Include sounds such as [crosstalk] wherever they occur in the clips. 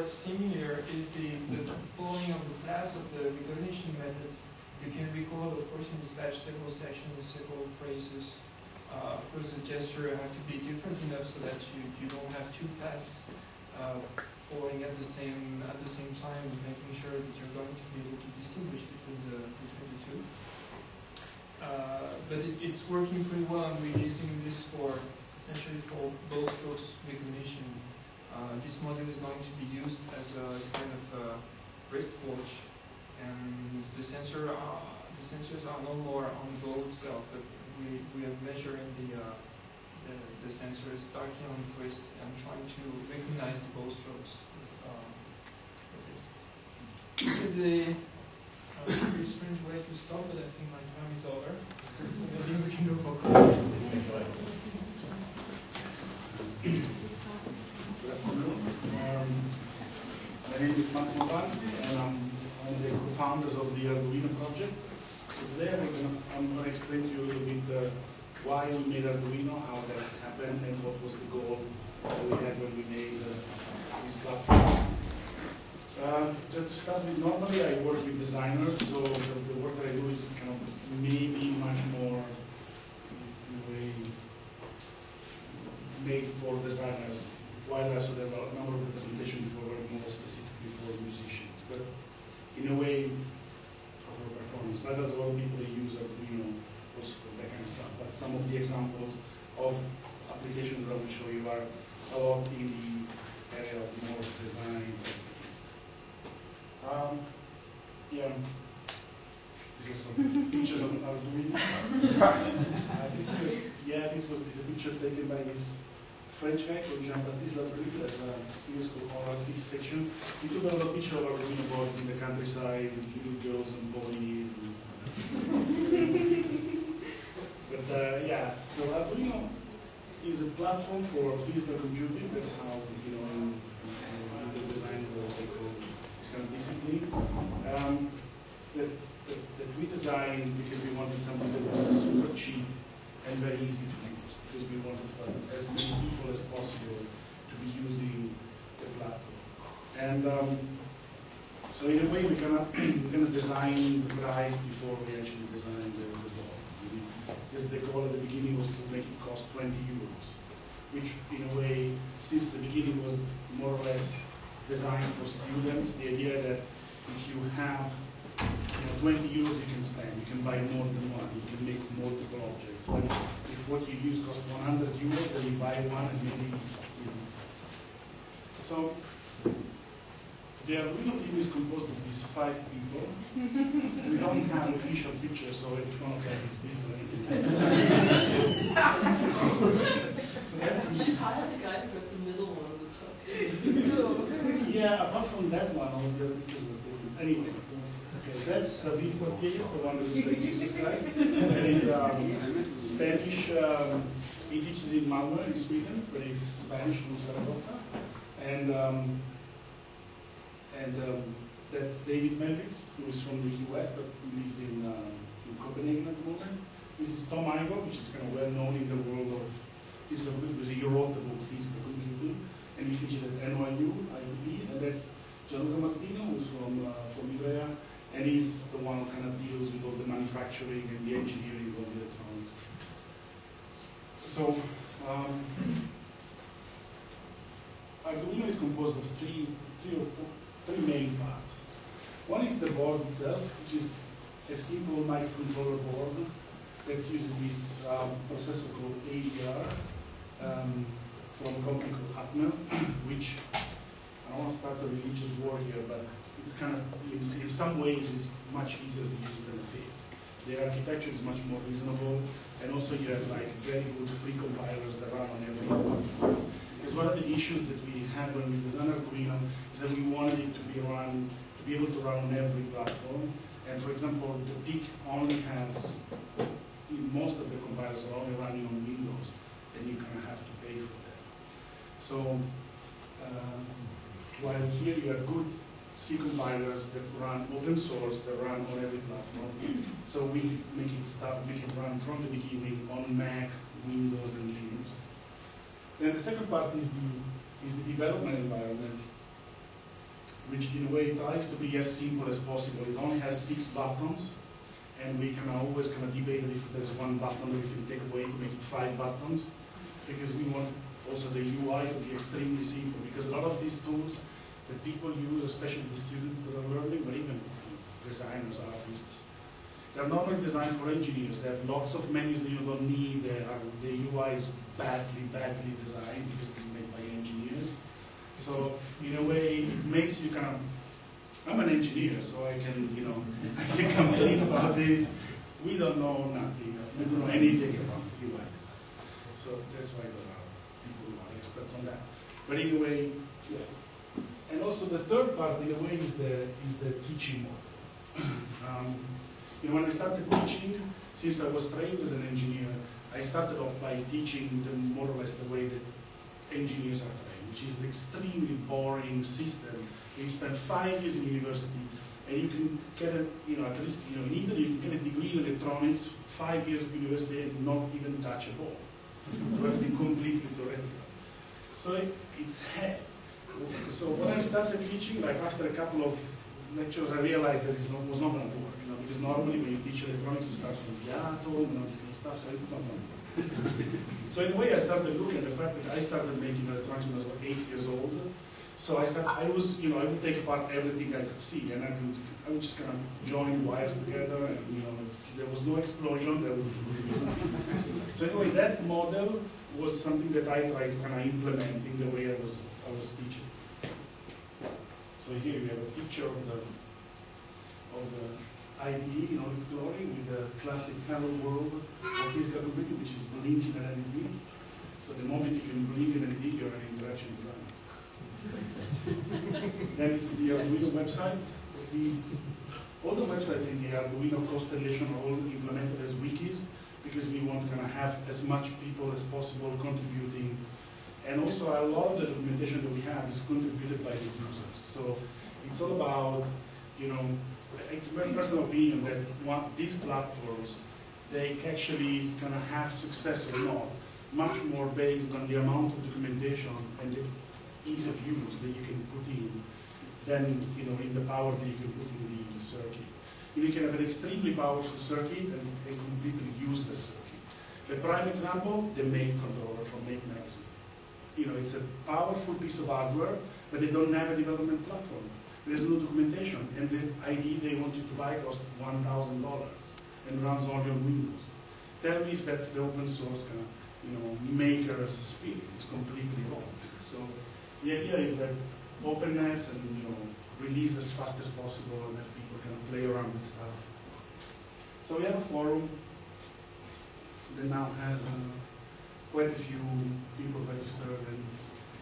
here is the, the following of the path of the recognition method. You can record, of course, in dispatch several sections, several phrases. Uh, of course, the gesture have to be different enough so that you, you don't have two paths uh, following at the same at the same time, making sure that you're going to be able to distinguish between the between the two. Uh, but it, it's working pretty well, and we're using this for essentially for both strokes recognition. Uh, this module is going to be used as a kind of uh, wristwatch, and the sensor uh, the sensors are no more on the ball itself, but we, we are measuring the, uh, the, the sensors directly on the wrist and trying to recognize the ball strokes with, this. Is a, a pretty strange way to stop, but I think my time is over. So maybe we can go for. Good afternoon. Um, my name is Massimo Banzi, and I'm one of the co-founders of the Arduino project. So today I'm gonna, explain to you a little bit uh, why we made Arduino, how that happened, and what was the goal that we had when we made uh, this platform. Uh, just to start with, normally I work with designers, so the, the work that I do is kind of maybe much more made for designers, while also there are a number of representations before were more specifically for musicians. But in a way, for performance. But as well, people use Arduino also for that kind of stuff. But some of the examples of applications that I will show you are a lot in the area of more design. Um, yeah. These are some pictures of Arduino. [laughs] uh, this is a, yeah, this was this is a picture taken by this French guy called Jean-Baptiste Labrie. There's a series called Oral Fifth Section. He took a lot of pictures of Arduino boards in the countryside with little girls and. And, [laughs] but uh, yeah, so Arduino is a platform for physical computing. That's how you know the design call this kind of discipline. Um, that, that, that we designed because we wanted something that was super cheap and very easy to use. Because we wanted uh, as many people as possible to be using the platform. And um, so in a way, we cannot we cannot design the price before we actually design the, the ball. Because the goal at the beginning was to make it cost 20 euros, which in a way, since the beginning was more or less designed for students, the idea that if you have know, 20 euros you can spend, you can buy more than one, you can make multiple objects. But if what you use costs 100 euros, then you buy one and maybe you know. So the Arduino team is composed of these five people. we don't have official pictures, so each one of them is different. so that's You should hire the guy who got the middle one on the top. [laughs] yeah, apart from that one, all the other pictures were different. Anyway, that's David Cuartielles, the one that is Jesus Christ. That is um, Spanish. Um, he teaches in Malmö in Sweden, but he's Spanish from Zaragoza. And um, and um, that's David Mellis, who is from the US but lives in, um, in Copenhagen at the moment. This is Tom Igoe, which is kind of well known in the world of physical because he wrote the book Physical Computing, and he teaches at NYU, ITP, and that's Gianluca Martino, who's from uh, from Ivrea, and he's the one who kind of deals with all the manufacturing and the engineering of the electronics. So, um, Arduino is composed of three, three or four, three main parts. One is the board itself, which is a simple microcontroller board that uses this um, processor called AVR um, from a company called Atmel, [clears throat] which I don't want to start a religious war here, but it's kind of, in, in some ways, it's much easier to use than a PIC. The architecture is much more reasonable, and also you have like very good free compilers that run on every platform. Because one of the issues that we had when we designed Arduino is that we wanted it to be run, to be able to run on every platform. And for example, the PIC only has, most of the compilers are only running on Windows, and you kind of have to pay for that. So um, while here you have good C compilers that run open source, that run on every platform. So we make it start, make it run from the beginning on Mac, Windows, and Linux. Then the second part is the is the development environment, which in a way tries to be as simple as possible. It only has six buttons, and we can always kind of debate if there's one button we can take away to make it five buttons, because we want also the UI to be extremely simple, because a lot of these tools that people use, especially the students that are learning, but even designers, artists, they're not normally designed for engineers. They have lots of menus that you don't need. Are, the UI is badly, badly designed because they're made by engineers. So in a way, it makes you kind of, I'm an engineer, so I can, you know, [laughs] I can complain about this. We don't know nothing. We don't know anything about UI design. So that's why there are people who are experts on that. But in a way, yeah. And also the third part, in a way, is the is the teaching model. [clears throat] um, you know, when I started teaching, since I was trained as an engineer, I started off by teaching them more or less the way that engineers are trained, which is an extremely boring system. You spend five years in university, and you can get a, you know, at least, you know, in Italy, you can get a degree in electronics, five years of university, and not even touch a ball. [laughs] to everything completely theoretical. So it, it's. So when I started teaching, like after a couple of lectures, I realized that it was not going to work. You know, because normally when you teach electronics, you start from atom and all this kind of stuff, so it's not going to work. [laughs] so in a way, I started looking at the fact that I started making electronics when I was eight years old. So I started, I was, you know, I would take apart everything I could see, and I would, I would just kind of join wires together, and you know, if there was no explosion, there would be something. So anyway, that model was something that I tried to kind of implement in the way I was, Teaching. So here we have a picture of the of the IDE in all its glory with the classic hello world of this capability, which is blinking an LED. So the moment you can blink an LED, you're an interaction designer. [laughs] then it's the Arduino website. The, all the websites in the Arduino Constellation are all implemented as wikis because we want to kind of have as much people as possible contributing. And also a lot of the documentation that we have is contributed by the users. So it's all about, you know, it's my personal opinion that one, these platforms, they actually kind of have success or not, much more based on the amount of documentation and the ease of use that you can put in than you know in the power that you can put in the circuit. You can have an extremely powerful circuit and a completely useless circuit. The prime example, the main controller from Make Magazine. You know, it's a powerful piece of hardware, but they don't have a development platform. There's no documentation, and the IDE they want you to buy costs $1,000 and runs only on Windows. Tell me if that's the open source kind of, you know, maker's spirit. It's completely wrong. So the idea is that openness and, you know, release as fast as possible and have people kind of play around with stuff. So we have a forum that now has uh, quite a few people registered and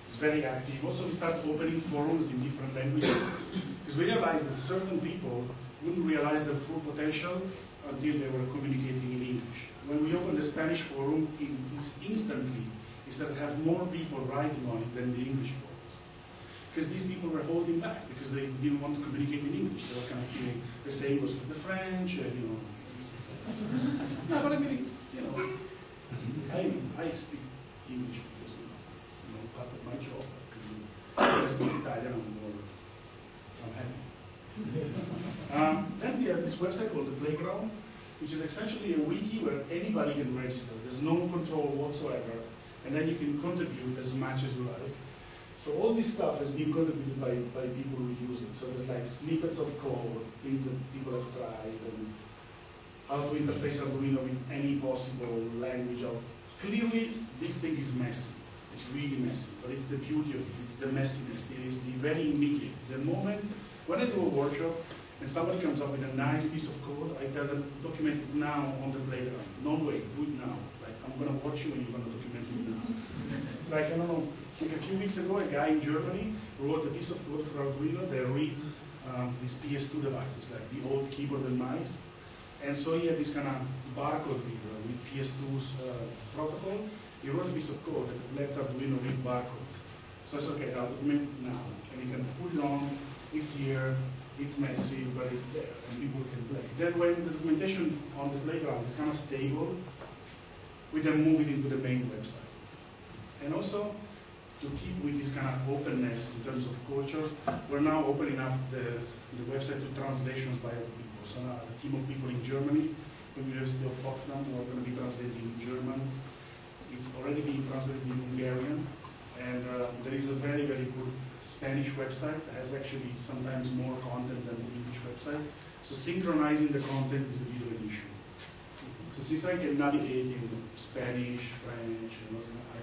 it's very active. Also, we start opening forums in different languages [coughs] because we realized that certain people wouldn't realize their full potential until they were communicating in English. When we opened the Spanish forum, it is instantly is that have more people writing on it than the English forums. Because these people were holding back because they didn't want to communicate in English. They were kind of feeling the same was for the French, and, you know. [laughs] no, but I mean, it's, you know, I, I speak English because it's you part of my job. I speak Italian, more, I'm happy. um, then we have this website called The Playground, which is essentially a wiki where anybody can register. There's no control whatsoever, and then you can contribute as much as you like. So all this stuff has been contributed by, by people who use it. So there's like snippets of code, things that people have tried, and how to interface Arduino with any possible language. Of clearly, this thing is messy. It's really messy, but it's the beauty of it. It's the messiness. It is the very immediate. The moment when I do a workshop and somebody comes up with a nice piece of code, I tell them document it now on the playground. No way, do it now. Like I'm gonna watch you and you're gonna document it now. It's like I don't know. Like a few weeks ago, a guy in Germany wrote a piece of code for Arduino that reads um, these PS2 devices, like the old keyboard and mice. And so he had this kind of barcode reader with PS2's uh, protocol. He wrote a piece of code that lets Arduino read barcodes. So I said, okay, I'll document it now. And you can put it on, it's here, it's messy, but it's there, and people can play. Then when the documentation on the playground is kind of stable, we then move it into the main website. And also, to keep with this kind of openness in terms of culture, we're now opening up the, the website to translations by other people. So now a team of people in Germany, from the University of Potsdam, who are going to be translating in German. It's already being translated in Hungarian, and uh, there is a very, very good Spanish website that has actually sometimes more content than the English website. So synchronizing the content is a bit of an issue. So since I can navigate in Spanish, French, you know, I, I,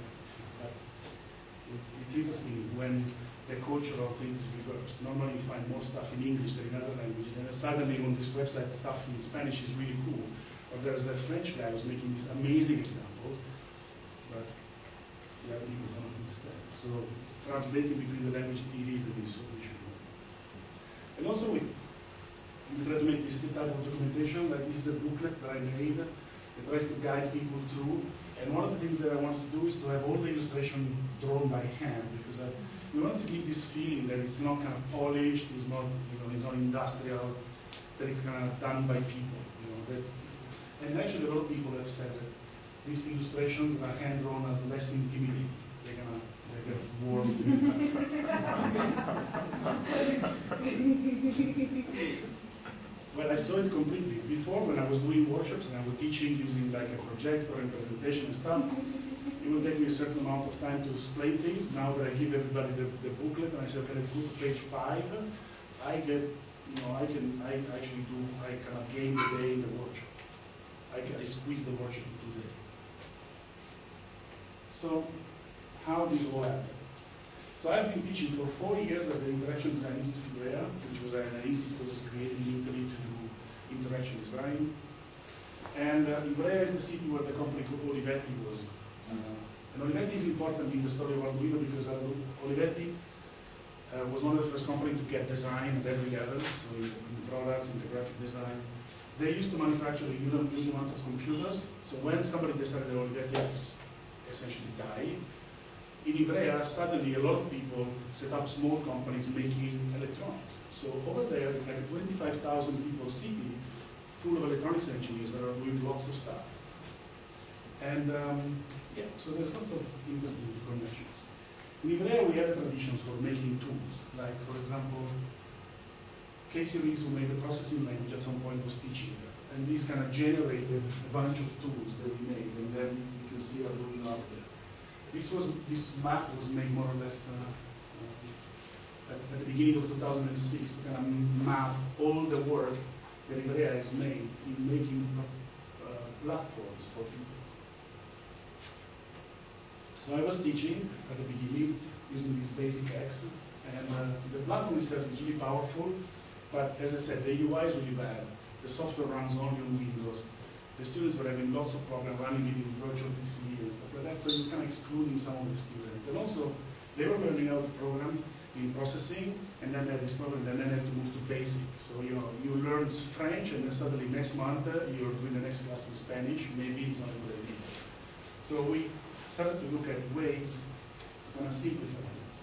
it's, it's interesting when the cultural thing is reversed. Normally you find more stuff in English than in other languages, and suddenly on this website stuff in Spanish is really cool. Or there's a French guy who's making these amazing examples, but the other people don't understand. So translating between the language it is a bit so issue. And also we, we try to make this type of documentation, like this is a booklet that I made that tries to guide people through. And one of the things that I want to do is to have all the illustration drawn by hand because I, we want to give this feeling that it's not kind of polished, it's not, you know, it's not industrial, that it's kind of done by people, you know. That, and actually a lot of people have said that these illustrations are hand drawn as less intimidating. They're gonna they get warm. well, I saw it completely. Before, when I was doing workshops and I was teaching using like a projector and presentation and stuff, it will take me a certain amount of time to explain things. Now that I give everybody the, the booklet and I say, okay, let's go to page five, I get, you know, I can, I actually do, I kind of gain the day in the workshop. I, can, I squeeze the workshop into the day. So, how this all happened? So I've been teaching for four years at the Interaction Design Institute Ivrea, which was an institute that was created in Italy to do interaction design. And uh, Ivrea is the city where the company Olivetti was. Uh, and Olivetti is important in the story of Arduino because Olivetti uh, was one of the first companies to get design at every level, so in, in products, in the graphic design. They used to manufacture a huge amount of computers, so when somebody decided that Olivetti had to essentially die, in Ivrea, suddenly a lot of people set up small companies making electronics. So over there, it's like a 25,000 people city full of electronics engineers that are doing lots of stuff. And um, yeah, so there's lots of interesting connections. In Ivrea, we have traditions for making tools. Like, for example, Casey who made the processing language at some point, was teaching. And this kind of generated a bunch of tools that we made. And then you can see Arduino up there. This was this map was made more or less uh, uh, at, at, the beginning of 2006 to kind of map all the work that Ivrea has made in making uh, platforms for people. So I was teaching at the beginning using this basic X, and uh, the platform itself is really powerful, but as I said, the UI is really bad. The software runs only on Windows the students were having lots of problems running it in virtual PC and stuff like that, so it was kind of excluding some of the students. And also, they were learning how to program in processing, and then they had this problem, and then they had to move to basic. So, you know, you learn French, and then suddenly next month, uh, you're doing the next class in Spanish, maybe it's not a good idea. So we started to look at ways to kind of simplify things.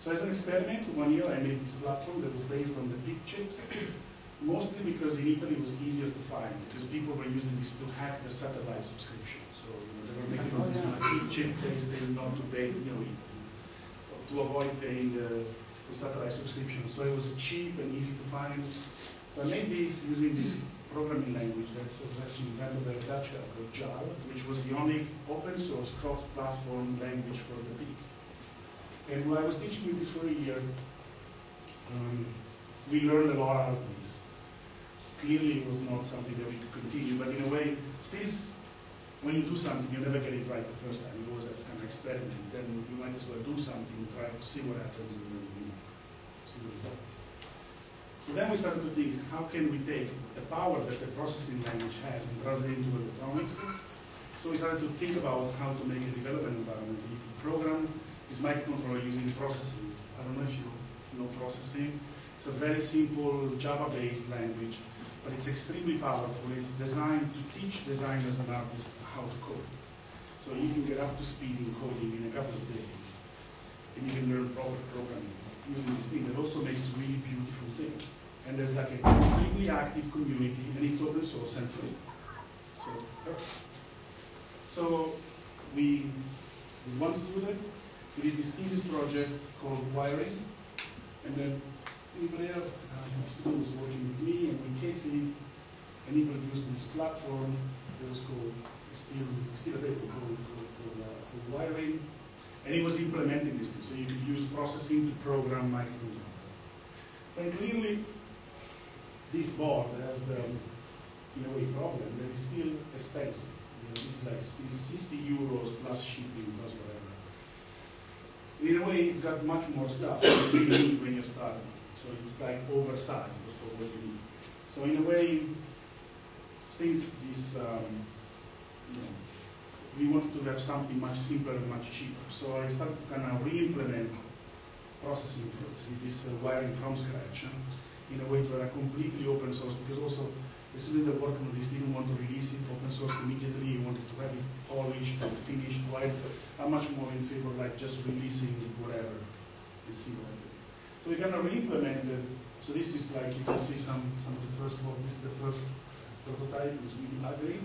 So as an experiment, one year I made this platform that was based on the PIC chips, [coughs] mostly because in Italy it was easier to find because people were using this to hack the satellite subscription. So you know, they were making all these PIC chip based thing not to pay, you know, to avoid paying the, the, satellite subscription. So it was cheap and easy to find. So I made this using this programming language that's actually invented by a Dutch called Java, which was the only open source cross-platform language for the PIC. And while I was teaching with this for a year, um, we learned a lot out of this clearly it was not something that we could continue. But in a way, since when you do something, you never get it right the first time. You always have to kind of experiment. Then you might as well do something, try to see what happens, and then you know, see the results. So then we started to think, how can we take the power that the processing language has and translate it into electronics? So we started to think about how to make a development environment. Can program this microcontroller using processing. I don't know if you know processing. It's a very simple Java-based language but it's extremely powerful. It's designed to teach designers and artists how to code. So you can get up to speed in coding in a couple of days. And you can learn proper programming using this thing that also makes really beautiful things. And there's like an extremely active community, and it's open source and free. So, so we, with one student, we did this thesis project called wiring, and then Ivrea, uh, my student was working with me and with Casey, and he produced this platform that was called, still, still available called, called, called, uh, called wiring, and he was implementing this thing, so you could use processing to program microcontroller. And clearly, this board has the, in a way, problem that is still expensive. You know, this is like 60 euros plus shipping plus whatever. In a way, it's got much more stuff than you need when you're starting. So it's like oversized for what you need. So in a way, since this, um, you know, we wanted to have something much simpler and much cheaper. So I started to kind of re-implement processing this uh, wiring from scratch in a way that are completely open source because also the student that worked on this didn't want to release it open source immediately, he wanted to have it polished and finished, while I'm much more in favor of like just releasing whatever and see what. So we kind of re-implemented, so this is like, you can see some, some of the first work, this is the first prototype, is really ugly.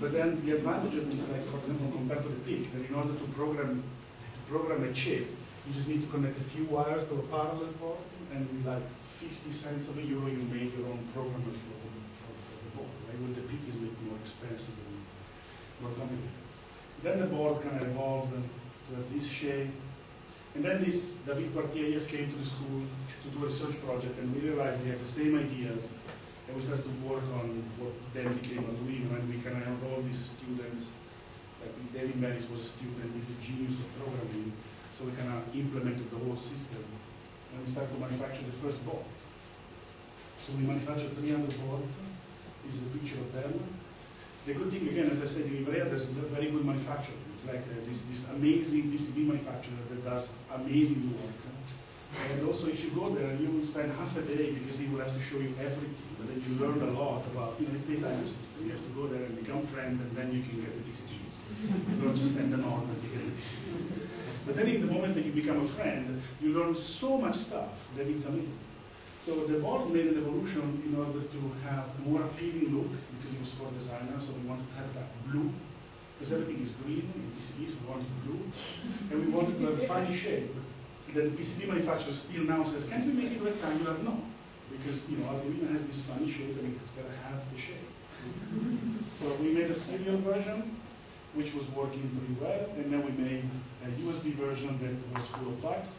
But then the advantage of this, like for example, compared to the PIC, that in order to program, to program a chip, you just need to connect a few wires to a parallel port, and with like 50 cents of a euro, you make your own programmer for, for, for the board. Right? When the PIC is a bit more expensive and more complicated. Then the board kind of evolved to have this shape. And then this David Cuartielles came to the school to do a research project, and we realized we had the same ideas, and we started to work on what then became Arduino, and we kind of enrolled these students. Like David Mellis was a student, he's a genius of programming, so we kind of implemented the whole system, and we started to manufacture the first boards. So we manufactured 300 boards. This is a picture of them. The good thing, again, as I said, in Ivrea, there's a very good manufacturer. It's like uh, this, this amazing PCB manufacturer that does amazing work. And also, if you go there, you will spend half a day because he will have to show you everything. But then you learn a lot about, you know, it's system. You have to go there and become friends, and then you can get the decisions. You don't just send them on and you get the PCBs. But then, in the moment that you become a friend, you learn so much stuff that it's amazing. So the board made an evolution in order to have a more appealing look because it was for designers, so we wanted to have that blue because everything is green in PCBs, we wanted blue, and we wanted to have a funny shape. The PCB manufacturer still now says, can we make it rectangular? No, because you know Arduino has this funny shape and it's got to have the shape. so we made a serial version, which was working pretty well, and then we made a USB version that was full of bugs,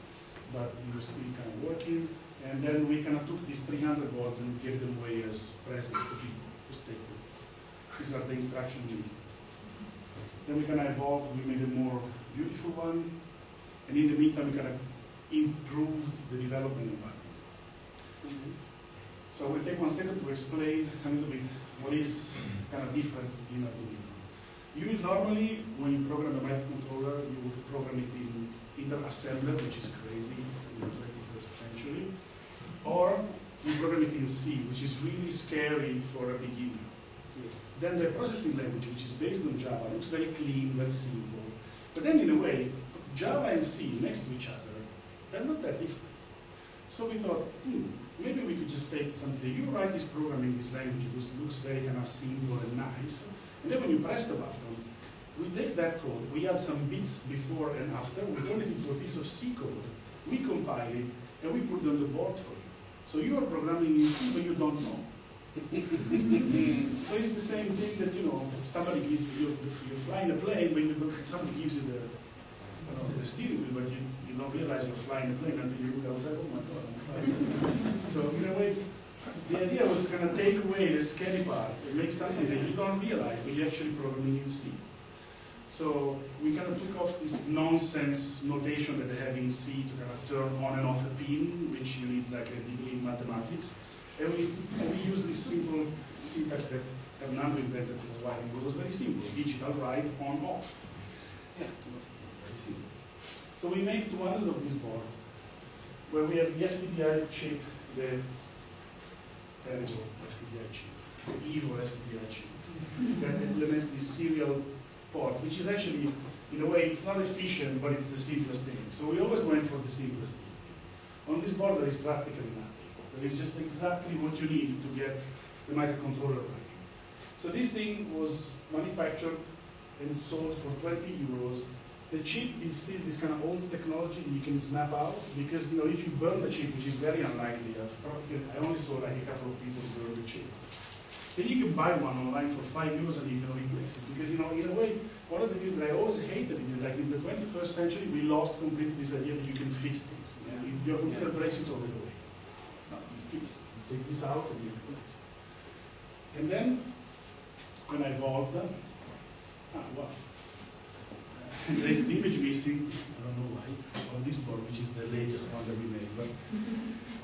but it was still kind of working. And then we kind of took these 300 boards and gave them away as presents to people. Just take them. These are the instructions we. Then we kind of evolved, we made a more beautiful one. And in the meantime, we kind of improved the development environment. So we'll take one second to explain a little bit what is kind of different in Arduino. You normally, when you program a microcontroller, you would program it in either assembler, which is crazy in the 21st century or you program it in C, which is really scary for a beginner. Then the processing language, which is based on Java, looks very clean, very simple. But then in a way, Java and C next to each other, they're not that different. So we thought, hmm, maybe we could just take something. You write this program in this language, which looks very kind of simple and nice. And then when you press the button, we take that code, we add some bits before and after, we turn it into a piece of C code, we compile it, and we put it on the board for you. So you are programming in C, but you don't know. [laughs] so it's the same thing that you know somebody gives you you're flying a plane, but somebody gives you the you know, the steering wheel, but you, you don't realize you're flying a plane until you outside. Oh my God, I'm flying. so in a way, the idea was to kind of take away the scary part and make something that you don't realize, but you're actually programming in C. So we kind of took off this nonsense notation that they have in C to kind of turn on and off a pin, which you need like a degree in mathematics. And we, and we use this simple syntax that Hernando invented for a while. It was very simple, digital write, on, off. Yeah, very simple. So we make 200 of these boards, where we have the FTDI chip, the terrible FTDI chip, the evil FTDI chip, that implements this serial port, which is actually, in a way, it's not efficient, but it's the simplest thing. So we always went for the simplest thing. On this board, there is practically nothing. There is just exactly what you need to get the microcontroller running. So this thing was manufactured and sold for 20 euros The chip is still this kind of old technology you can snap out because you know if you burn the chip, which is very unlikely, probably, I only saw like a couple of people burn the chip. Then you can buy one online for five euros and you can replace it. Because you know, in a way, one of the things that I always hated is like in the 21st century, we lost completely this idea that you can fix things. If your computer breaks, you throw it away. No, you fix it. You take this out and you replace it. And then when I them, ah, well, there's an image missing, I don't know why, on this board, which is the latest one that we made. But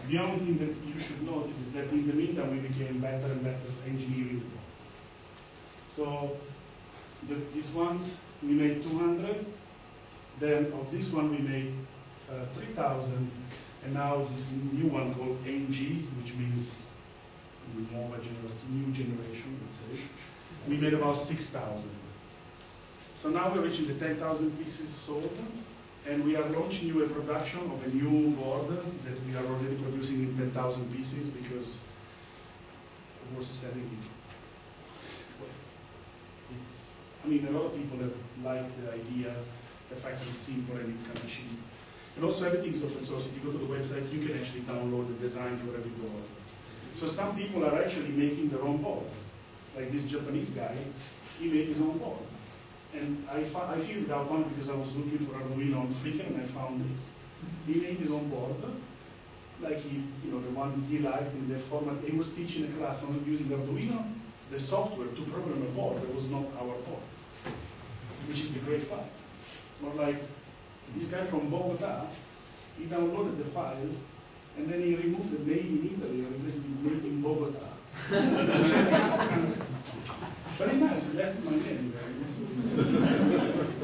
the only thing that you should notice is that in the meantime, we became better and better engineering. So the, these ones, we made 200. Then of this one, we made uh, 3,000. And now this new one called NG, which means Nova generation, new generation, let's say, we made about 6,000. So now we're reaching the 10,000 pieces sold, and we are launching you a production of a new board that we are already producing in 10,000 pieces because we're selling it. It's, I mean, a lot of people have liked the idea, the fact that it's simple and it's kind of cheap. And also everything is open source. If you go to the website, you can actually download the design for every board. So some people are actually making their own board. Like this Japanese guy, he made his own board. And I, I figured out one because I was looking for Arduino on Flickr and I found this. He made his own board, like he, you know, the one he liked in the format. He was teaching a class on using Arduino, the software to program a board that was not our board, which is the great part. More like this guy from Bogota, he downloaded the files and then he removed the name in Italy and replaced it with in Bogota. [laughs] Very nice, he left my name there. [laughs]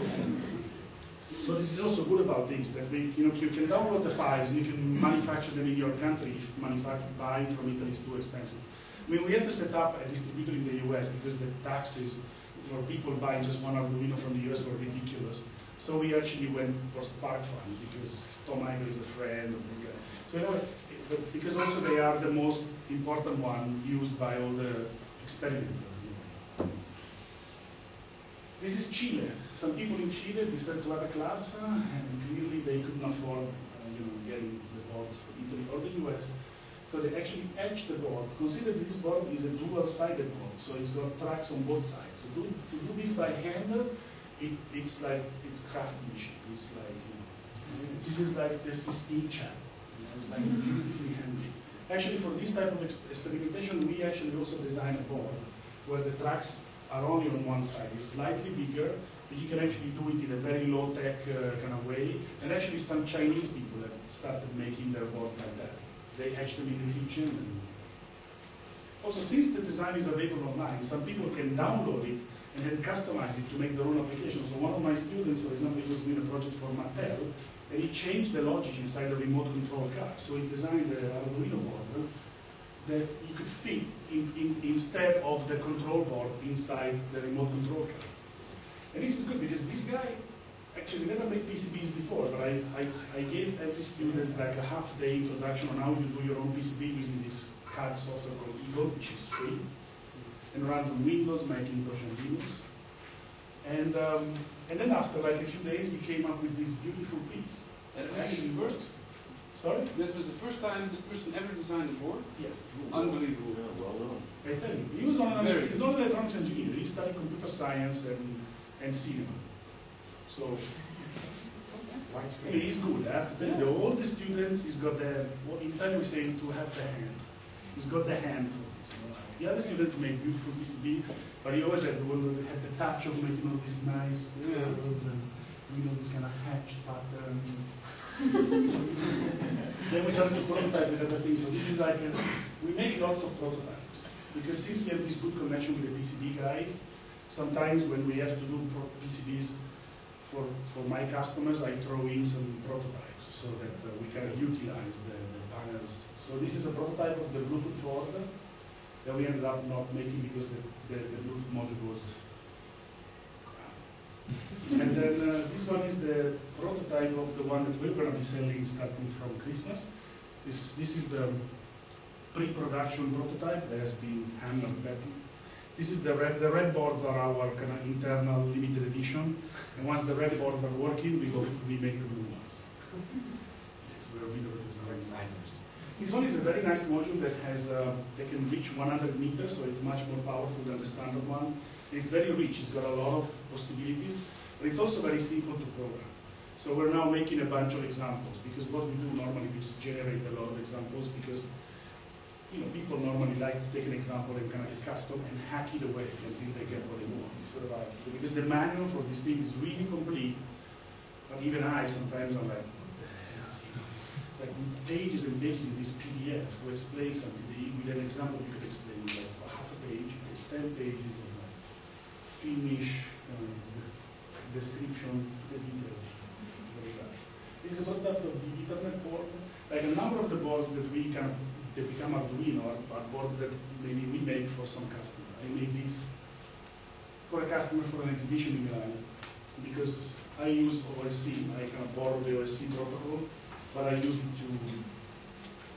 So this is also good about this, that we, you know, you can download the files and you can manufacture them in your country if manufact- buying from Italy is too expensive. I mean, we had to set up a distributor in the US because the taxes for people buying just one Arduino from the US were ridiculous. So we actually went for SparkFun because Tom Igoe is a friend of this guy. So anyway, but because also they are the most important one used by all the experimenters. This is Chile. Some people in Chile decided to have a class, uh, and clearly they couldn't afford, uh, you know, getting the boards from Italy or the US. So they actually etched the board. Consider this board is a dual-sided board, so it's got tracks on both sides. So do, to do this by hand, it, it's like it's craftsmanship. It's like you know, this is like the Sistine Chapel. It's like beautifully handmade. Actually, for this type of ex- experimentation, we actually also designed a board where the tracks are only on one side. It's slightly bigger, but you can actually do it in a very low-tech uh, kind of way. And actually, some Chinese people have started making their boards like that. They hatch them in the kitchen. And also, since the design is available online, some people can download it and then customize it to make their own application. So one of my students, for example, was doing a project for Mattel, and he changed the logic inside the remote control car. So he designed the Arduino board that you could fit in, in, instead of the control board inside the remote control car. And this is good because this guy actually never made PCBs before, but I, I, I gave every student like a half day introduction on how you do your own PCB using this CAD software called Eagle, which is free, and runs on Windows, Macintosh, and Linux. And, um, and then after like a few days, he came up with this beautiful piece. Was the first, Sorry? that was the first time this person ever designed a board? Yes. Unbelievable. I tell you, he was on Very. he's not an electronics engineer. He studied computer science and, and cinema. So I mean, he's good. Eh? The, the, all the students, he's got the what in Italian we say to have the hand. He's got the hand for this. You know? The other students make beautiful PCB, but he always had, had the touch of making all these nice Yeah. You know this kind of hatched pattern. then we started to prototype with other things. So this is like a, we make lots of prototypes because since we have this good connection with the PCB guy, sometimes when we have to do PCBs for, for my customers, I throw in some prototypes so that uh, we can utilize the, the panels. So this is a prototype of the Bluetooth board that we ended up not making because the, the, the Bluetooth module was. And then uh, this one is the prototype of the one that we're going to be selling starting from Christmas. This, this is the pre-production prototype that has been handled better. This is the red, the red boards are our kind of internal limited edition. And once the red boards are working, we go, we make the blue ones. Yes, we're a bit of a design. This one is a very nice module that has, uh, that can reach 100 meters, so it's much more powerful than the standard one. It's very rich, it's got a lot of possibilities, but it's also very simple to program. So we're now making a bunch of examples, because what we do normally, we just generate a lot of examples, because you know, people normally like to take an example and kind of custom and hack it away until they get what they want instead of because the manual for this thing is really complete, but even I sometimes I'm like, like pages and pages in this PDF to explain something. With an example, you could explain like half a page, it's ten pages of like finish um, description the details. It's about that of the Ethernet port. Like a number of the boards that we can they become Arduino are, are boards that maybe we make for some customer. I made this for a customer for an exhibition in Milan because I use OSC. I can borrow the OSC protocol, but I use it to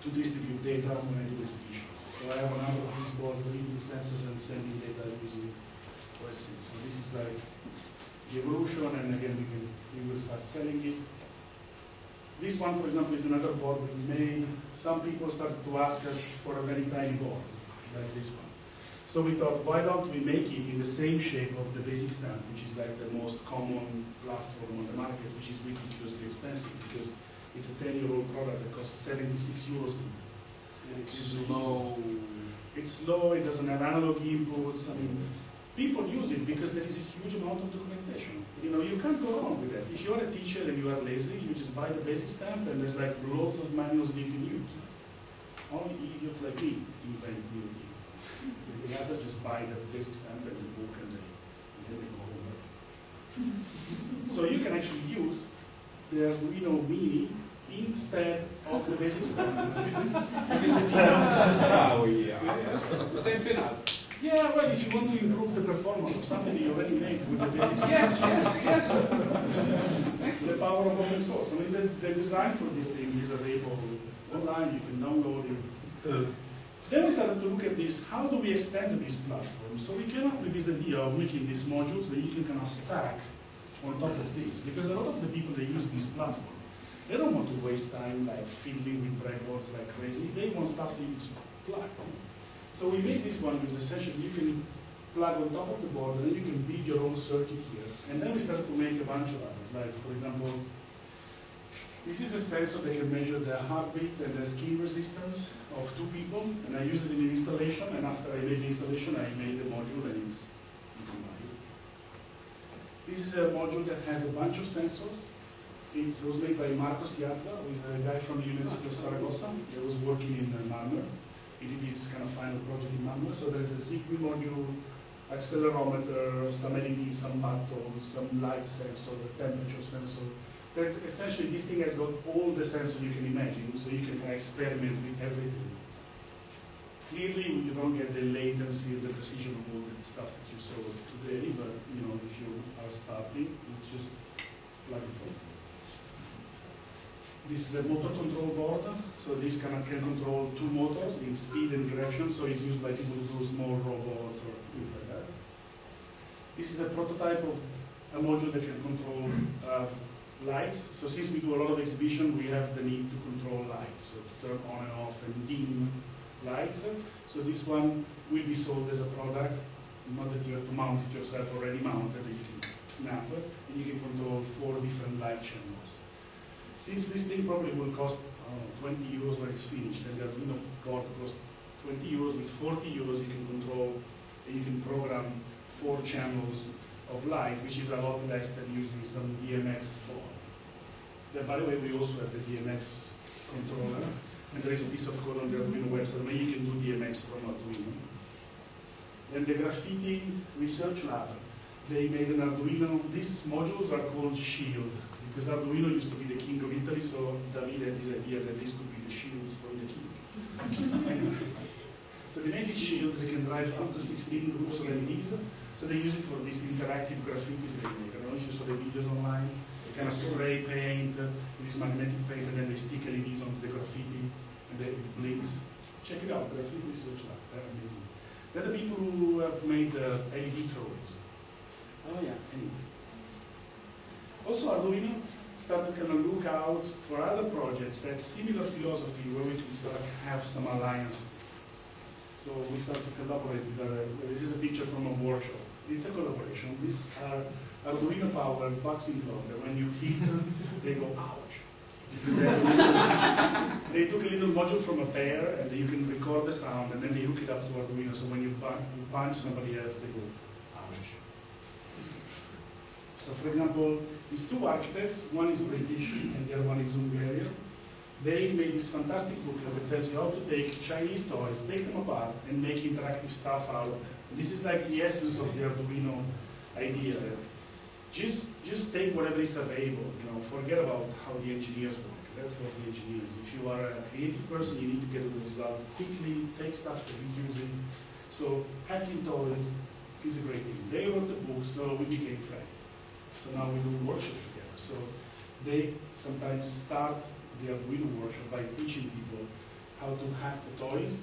to distribute data when I do exhibition. So I have a number of these boards reading sensors and sending data using So this is like the evolution, and again we can we will start selling it. This one, for example, is another board we made. Some people started to ask us for a very tiny board, like this one. So we thought, why don't we make it in the same shape of the basic stamp, which is like the most common platform on the market, which is ridiculously expensive because it's a 10-year-old product that costs 76 euros. And It's slow. It's slow, it doesn't have analog inputs. I mean, people use it because there is a huge amount of documentation. You know, you can't go wrong with that. If you're a teacher and you are lazy, you just buy the basic stamp and there's like loads of manuals that you can use. Only idiots like me invent new things. The others just buy the basic stamp and the book and they, and then they go home. [laughs] so you can actually use the Arduino Mini instead of the basic stamp. [laughs] [laughs] because the pinout is the same. Oh, yeah. The same pinout. Yeah, well, if you want to improve the performance of something you already made with the basic Yes, yes, yes. It's the power of open source. I mean, the, the design for this thing is available online. You can download it. Uh. Then we started to look at this. How do we extend this platform? So we came up with this idea of making these modules that you can kind of stack on top of these. Because a lot of the people that use this platform, they don't want to waste time like fiddling with breadboards like crazy. They want stuff to you just plug. So we made this one, which essentially you can plug on top of the board, and then you can build your own circuit here. And then we started to make a bunch of others, like for example, this is a sensor that can measure the heartbeat and the skin resistance of two people, and I used it in the installation, and after I made the installation, I made the module, and it's, it. This is a module that has a bunch of sensors. It was made by Marcos is a guy from the University of Saragossa, that was working in Malmö. Did his kind of final project in Malmö, so there's a Zigbee module, accelerometer, some LEDs, some buttons, some light sensor, the temperature sensor. That essentially this thing has got all the sensors you can imagine, so you can experiment with everything. Clearly, you don't get the latency or the precision of all the stuff that you saw today, but you know, if you are starting, it's just and play. This is a motor control board, so this can, can control two motors in speed and direction, so it's used by people who do small robots or things like that. This is a prototype of a module that can control uh, lights. So since we do a lot of exhibition, we have the need to control lights, so to turn on and off and dim lights. So this one will be sold as a product, not that you have to mount it yourself already mounted, you can snap it, and you can control four different light channels. Since this thing probably will cost I know, 20 euros when it's finished, and the Arduino board costs 20 euros, with 40 euros you can control, and you can program four channels of light, which is a lot less than using some DMX board. Then, by the way, we also have the DMX controller, and there is a piece of code on the Arduino website where you can do DMX from Arduino. Then the graffiti research lab, they made an Arduino, these modules are called Shield, because Arduino used to be the king of Italy, so David had this idea that this could be the shields for the king. [laughs] so they made these shields, they can drive up to 16 groups of LEDs, so they use it for these interactive graffitis they make. I don't know if you saw the videos online. They kind of spray paint uh, with this magnetic paint, and then they stick LEDs onto the graffiti, and then it blinks. Check it out, Graffiti Research Lab, they're amazing. They're the people who have made the LED drawings. Oh, yeah. Anyway. Also, Arduino started to kind of look out for other projects that similar philosophy where we can start to have some alliances. So we start to collaborate with other. This is a picture from a workshop. It's a collaboration. These are Arduino powered boxing gloves that when you hit them, they go ouch. Because they, took a little module from a pair and you can record the sound and then they hook it up to Arduino. So when you punch, you punch somebody else, they go. So for example, these two architects, one is British and the other one is Hungarian. They made this fantastic booklet that tells you how to take Chinese toys, take them apart, and make interactive stuff out of them. This is like the essence of the Arduino idea. Just, just take whatever is available. You know, forget about how the engineers work. That's for the engineers. If you are a creative person, you need to get the result quickly. Take stuff that you're using. So hacking toys is a great thing. They wrote the book, so we became friends. So now we do workshops together. So they sometimes start the Arduino workshop by teaching people how to hack the toys.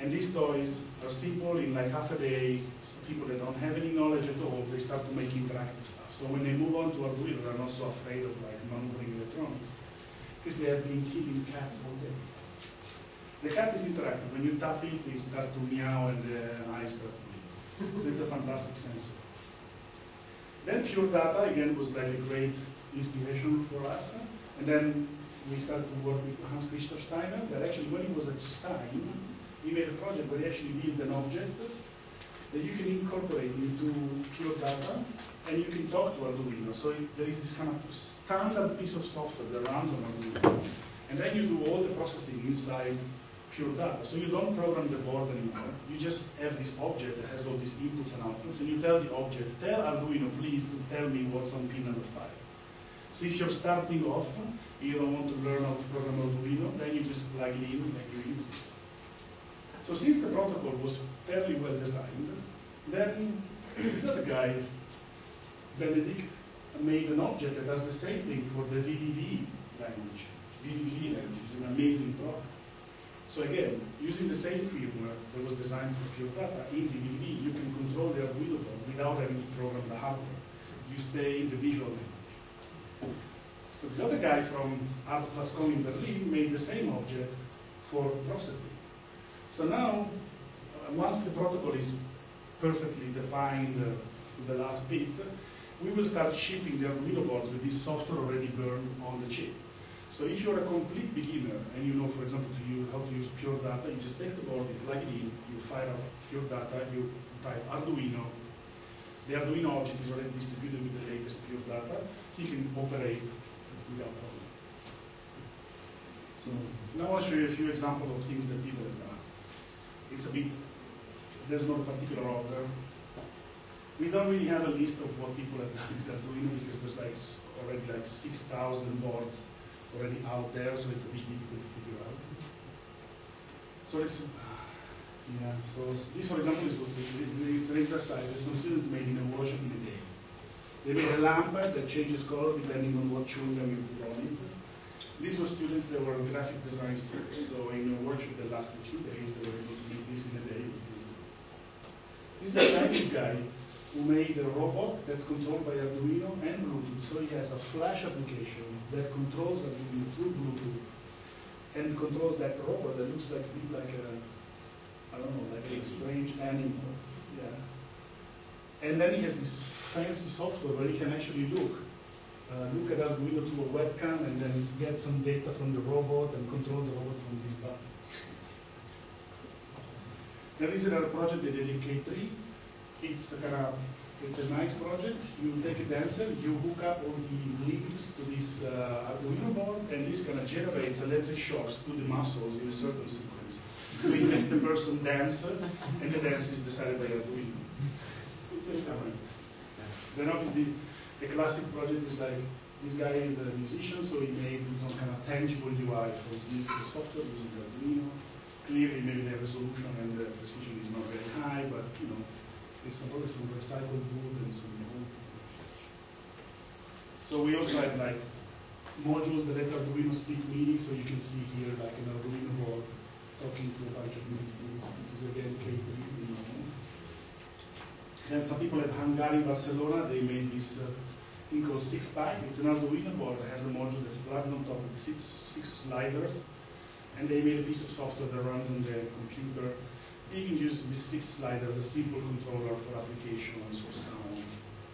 And these toys are simple in like half a day. People that don't have any knowledge at all, they start to make interactive stuff. So when they move on to Arduino, they're not so afraid of like maneuvering electronics because they have been killing cats all day. The cat is interactive. When you tap it, it starts to meow and the eyes start to blink. It's a fantastic sensor. Then Pure Data, again, was like a great inspiration for us. And then we started to work with Hans Christoph Steiner, that actually when he was at STEIM, he made a project where he actually built an object that you can incorporate into Pure Data, and you can talk to Arduino. So there is this kind of standard piece of software that runs on Arduino. And then you do all the processing inside Pure Data. So you don't program the board anymore. You just have this object that has all these inputs and outputs, and you tell the object, tell Arduino, please, to tell me what's on pin number five. So if you're starting off, and you don't want to learn how to program Arduino, then you just plug it in and you use it. So since the protocol was fairly well designed, then this other guy, Benedict, made an object that does the same thing for the VDD language. VDD language is an amazing product. So again, using the same framework that was designed for Pure Data in VDD, you can control the board without having to program the hardware. You stay in the visual language. So this other guy from Art in Berlin made the same object for processing. So now, uh, once the protocol is perfectly defined uh, to the last bit, we will start shipping the Arduino boards with this software already burned on the chip. So if you're a complete beginner and you know, for example, to use, how to use Pure Data, you just take the board, you plug it in, you fire up Pure Data, you type Arduino. The Arduino object is already distributed with the latest Pure Data, so you can operate without problem. So now I'll show you a few examples of things that people have done. It's a bit, there's no particular order. We don't really have a list of what people have done with Arduino because there's like already like 6,000 boards already out there, so it's a bit difficult to figure out. So it's, yeah, so this for example is, it's an exercise that some students made in a workshop in a day. They made a lamp that changes color depending on what chewing you put on it. These were students that were graphic design students, so in a workshop that lasted a few days, they were able to make this in a day. This is a Chinese guy who made a robot that's controlled by Arduino and Bluetooth. So he has a flash application that controls Arduino through Bluetooth and controls that robot that looks like a bit like a, I don't know, like a strange animal. Yeah. And then he has this fancy software where he can actually look. Uh, look at Arduino through a webcam and then get some data from the robot and control the robot from this button. This is another project the in K3. It's a of, it's a nice project. You take a dancer, you hook up all the limbs to this uh, Arduino board, and this kind of generates electric shocks to the muscles in a certain sequence. So it makes the person dance, and the dance is decided by Arduino. It's a story. Then obviously, the classic project is like, this guy is a musician, so he made some kind of tangible UI for musical software using Arduino. Clearly, maybe the resolution and the precision is not very high, but you know, some, recycled wood and some old. So we also have like modules that let Arduino speak MIDI, so you can see here like an Arduino board talking to a bunch of meetings. This is again catering, you know. Then some people at Hangar, Barcelona, they made this uh, thing called six pack. It's an Arduino board that has a module that's plugged on top with six, six sliders. And they made a piece of software that runs on their computer. You can use these six sliders, a simple controller for applications or sound.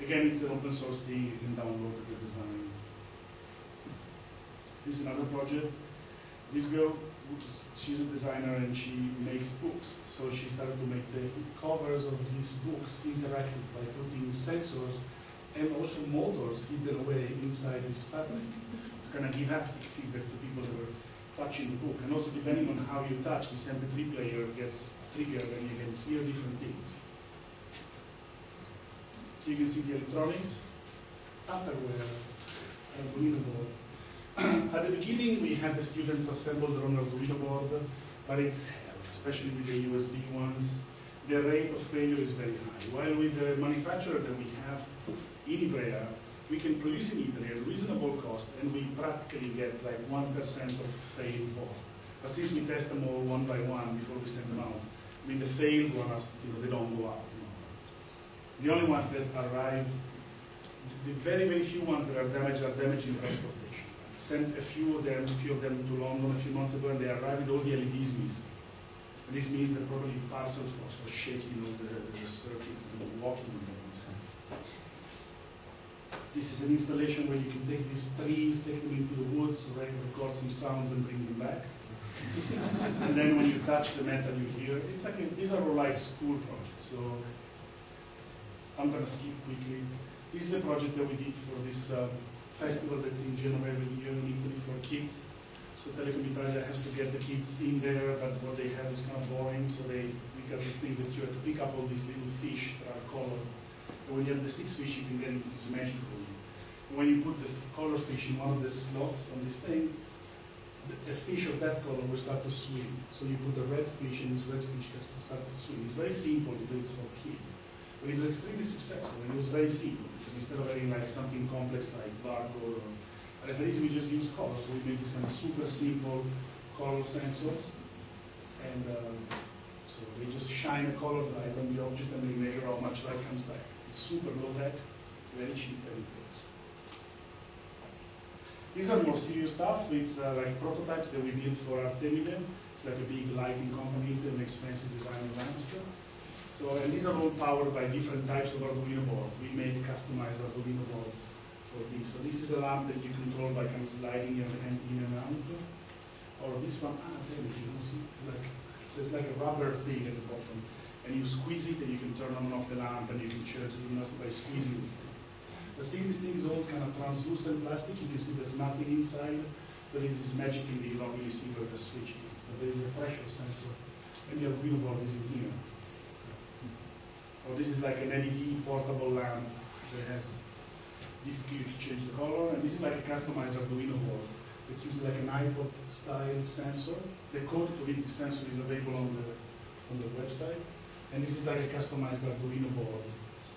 Again, it's an open source thing, you can download the design. This is another project. This girl, she's a designer and she makes books. So she started to make the covers of these books interactive by putting sensors and also motors hidden away inside this fabric to kind of give haptic feedback to people that were touching the book. And also depending on how you touch, this MP3 player gets triggered and you can hear different things. So you can see the electronics, Tupperware, Arduino board. [clears throat] At the beginning, we had the students assemble their own Arduino board, but it's hell, especially with the USB ones. The rate of failure is very high. While with the manufacturer that we have in Ivrea, we can produce in Italy at a reasonable cost, and we practically get like 1% of failed board. But since we test them all one by one before we send them out, I mean, the failed ones, you know, they don't go out. You know. The only ones that arrive, the very, very few ones that are damaged are damaged in transportation. Sent a few of them, a few of them to London a few months ago, and they arrived with all the LEDs missing. This means that probably parcels was shaking, you know, the, the circuits and walking on them. This is an installation where you can take these trees, take them into the woods, record some sounds and bring them back. [laughs] and then when you touch the metal, you hear. It's like a, these are all like school projects. So I'm gonna skip quickly. This is a project that we did for this uh, festival that's in Genoa every year in Italy for kids. So Telecom Italia has to get the kids in there, but what they have is kind of boring. So they we got this thing that you have to pick up all these little fish that are colored. And when you have the six fish, you can get into this magic room. When you put the color fish in one of the slots on this thing, the fish of that color will start to swim. So you put a red fish, and this red fish has to start to swim. It's very simple to do it for kids. But it was extremely successful, and it was very simple, because instead of having like something complex like barcode or referees, we just use colors. So we made this kind of super simple color sensor, and um, so they just shine a color light on the object and they measure how much light comes back. It's super low tech, very cheap, and it. These are more serious stuff. It's uh, like prototypes that we built for Artemide. It's like a big lighting company makes fancy design lamps. So, and these are all powered by different types of Arduino boards. We made customized Arduino boards for these. So this is a lamp that you control by kind of sliding your hand in and out. Or this one, ah, damn it, you don't see, like, there's like a rubber thing at the bottom. And you squeeze it and you can turn on and off the lamp and you can charge it by squeezing this thing. The see, this thing is all kind of translucent plastic. You can see there's nothing inside, but it is magically you don't really see where the switch is. But there is a pressure sensor, and the Arduino board is in here. Or this is like an LED portable lamp that has, difficulty can change the color, and this is like a customized Arduino board that uses like an iPod style sensor. The code to read the sensor is available on the on the website, and this is like a customized Arduino board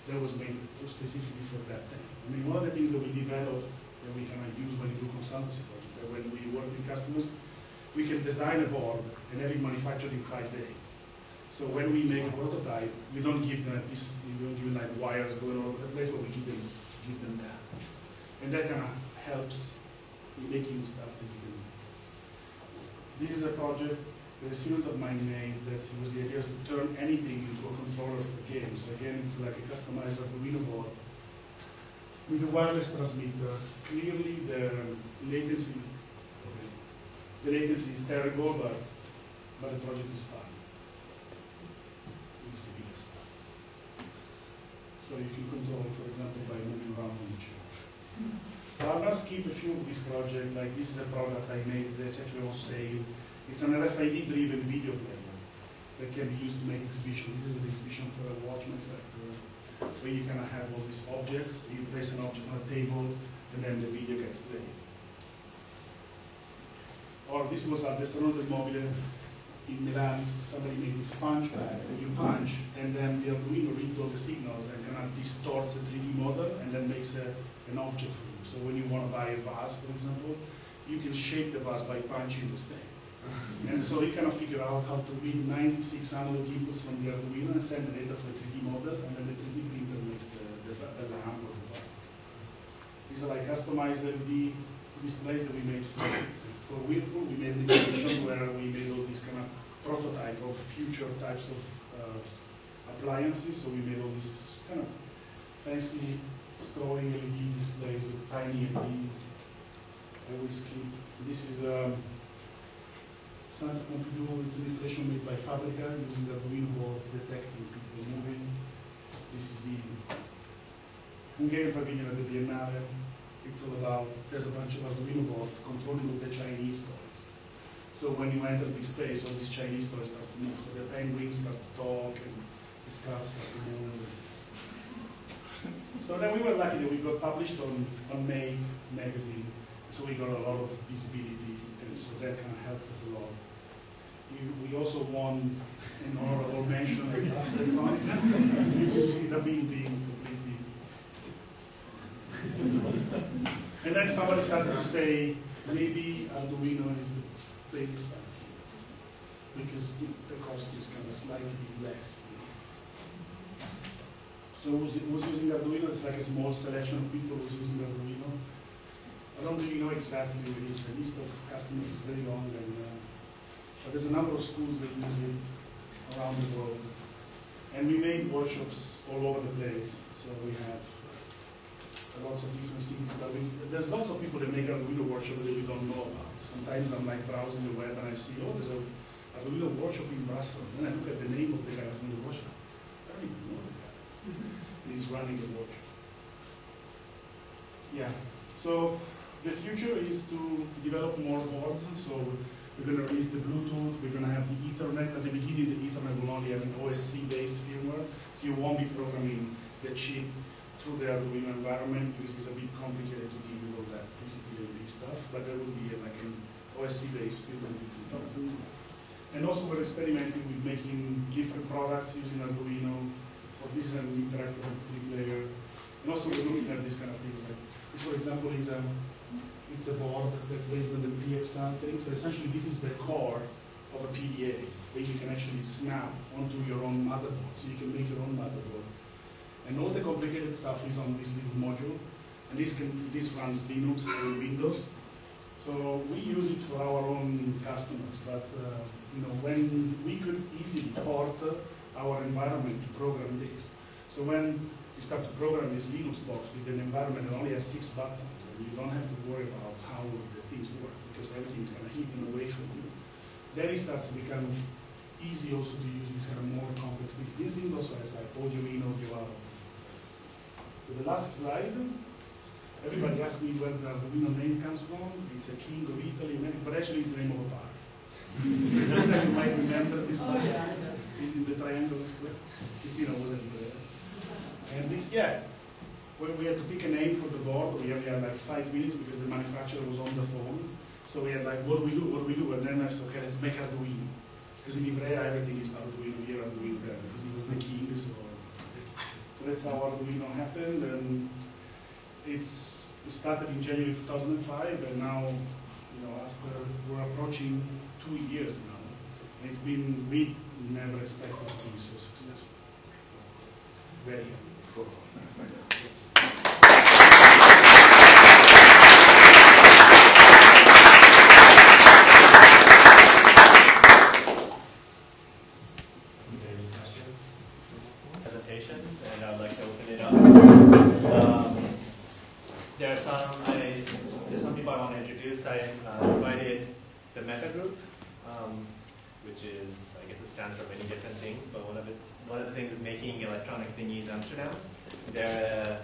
that was made specifically for that thing. I mean, one of the things that we developed that we can use when we do consultancy projects, that when we work with customers, we can design a board and have it manufactured in five days. So when we make a prototype, we don't give them a piece, we don't give them like wires going all over the place, but we give them, give them that. And that kind of helps in making stuff that you can. This is a project a student of mine made that it was the idea to turn anything into a controller for games. So again, it's like a customized Arduino board with a wireless transmitter. Clearly, the latency, okay, the latency is terrible, but but the project is fun. It's the biggest part. So you can control, for example, by moving around on the chair. I'm gonna skip a few of these projects. Like this is a product I made that's actually on sale. It's an RFID-driven video player that can be used to make exhibition. This is an exhibition for a watch manufacturer where you kind of have all these objects. You place an object on a table, and then the video gets played. Or this was at the Salone del Mobile in Milan. Somebody made this punch bag you punch, and then the Arduino reads all the signals and kind of distorts a 3D model, and then makes a, an object for you. So when you want to buy a vase, for example, you can shape the vase by punching this thing. And so he kind of figured out how to read 96 analog inputs from the Arduino and send the data to a 3D model, and then the 3D printer makes the, the, the the bar. These are like customized LED displays that we made for, for Whirlpool. We made an exhibition where we made all these kind of prototype of future types of uh, appliances. So we made all these kind of fancy scrolling LED displays with tiny LEDs. I will skip. This is um, Centre Pompidou. It's an installation made by Fabrica using the Arduino board detecting people moving. This is the Hungarian pavilion at the Biennale. It's all about, there's a bunch of Arduino boards controlling the Chinese toys. So when you enter this space, all these Chinese toys start to move. So the penguins start to talk and discuss start to move. So then we were lucky that we got published on, on Make magazine. So we got a lot of visibility, and so that kind of helped us a lot. We, we also won an honorable mention at. You see the completely. And then somebody started to say, maybe Arduino is the basic stuff because the cost is kind of slightly less. So who's using Arduino? It's like a small selection of people who's using Arduino. I don't really know exactly what it is. The list of customers is very long, and uh, but there's a number of schools that use it around the world. And we made workshops all over the place. So we have uh, lots of different things. But we, there's lots of people that make Arduino workshop that we don't know about. Sometimes I'm like browsing the web and I see, oh, there's a Arduino workshop in Brussels. And then I look at the name of the guy who's in the workshop. I don't even know the guy. [laughs] He's running the workshop. Yeah. So the future is to develop more boards. So we're going to release the Bluetooth. We're going to have the Ethernet. At the beginning, the Ethernet will only have an OSC-based firmware, so you won't be programming the chip through the Arduino environment because it's a bit complicated to deal with all that TCP/IP stuff. But there will be like an OSC-based firmware. And also, we're experimenting with making different products using Arduino. For this is an interactive multiplayer. And also, we're looking at this kind of things. Like this, for example, is a it's a board that's based on the PXA thing. So essentially, this is the core of a PDA that you can actually snap onto your own motherboard. So you can make your own motherboard. And all the complicated stuff is on this little module. And this can this runs Linux and Windows. So we use it for our own customers. But uh, you know, when we could easily port our environment to program this. So when you start to program this Linux box with an environment that only has six buttons, and you don't have to worry about how the things work because everything is kind of hidden away from you. Then it starts to become easy also to use these kind of more complex things. This thing also has like audio in, audio out. So the last slide. Everybody asks me where the Arduino name comes from. It's a king of Italy, but actually it's the name of a park. [laughs] Sometimes you might remember this Oh, park. yeah, It's in the triangle square. Christina wasn't there. And this, yeah, when we had to pick a name for the board, we only had like five minutes because the manufacturer was on the phone. So we had like, what do we do, what do we do? And then I said, okay, let's make Arduino. Because in Ivrea, everything is Arduino here, Arduino there, because he was the king, so. So that's how Arduino happened, and it's, it started in January 2005, and now, you know, after, we're approaching two years now. And it's been, we never expected to be so successful. Very. Um, There are some, people I want to introduce. I uh, invited the Meta Group, um, which is, I guess it stands for many different things, but one of it, one of the things making electronic thingies Amsterdam. They're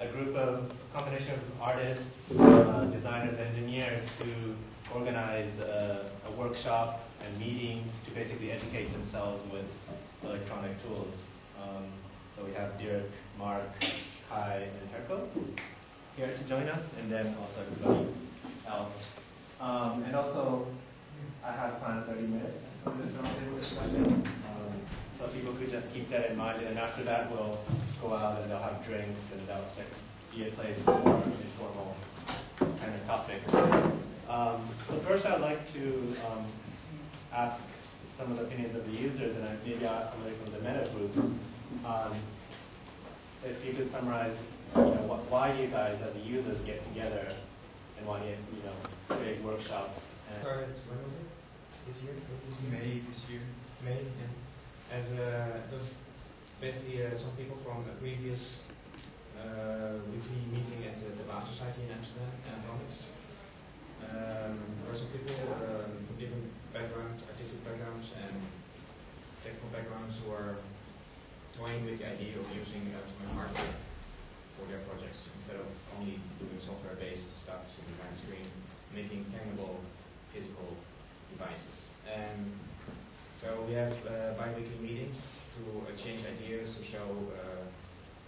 a, a group of, a combination of artists, uh, designers, engineers who organize a, a workshop and meetings to basically educate themselves with electronic tools. Um, so we have Dirk, Mark, Kai, and Herko here to join us, and then also everybody else. Um, and also, I have planned 30 minutes for this roundtable discussion. So people could just keep that in mind, and after that, we'll go out and they'll have drinks, and that'll be a place for more informal kind of topics. Um, so first, I'd like to um, ask some of the opinions of the users, and I maybe ask somebody from the meta group, um, if you could summarize, you know, wh- why you guys as the users get together and why you, you know, create workshops and Started when was it? This year? This year? May this year. May, yeah. And uh, it basically uh, some people from a previous uh, weekly meeting at the, the Bar Society in Amsterdam, Anatomics. Um, there were some people uh, from different backgrounds, artistic backgrounds and technical backgrounds who are toying with the idea of using electronic hardware for their projects instead of only doing software-based stuff, sitting behind a screen, making tangible physical devices. And so we have uh, bi-weekly meetings to exchange ideas, to show uh,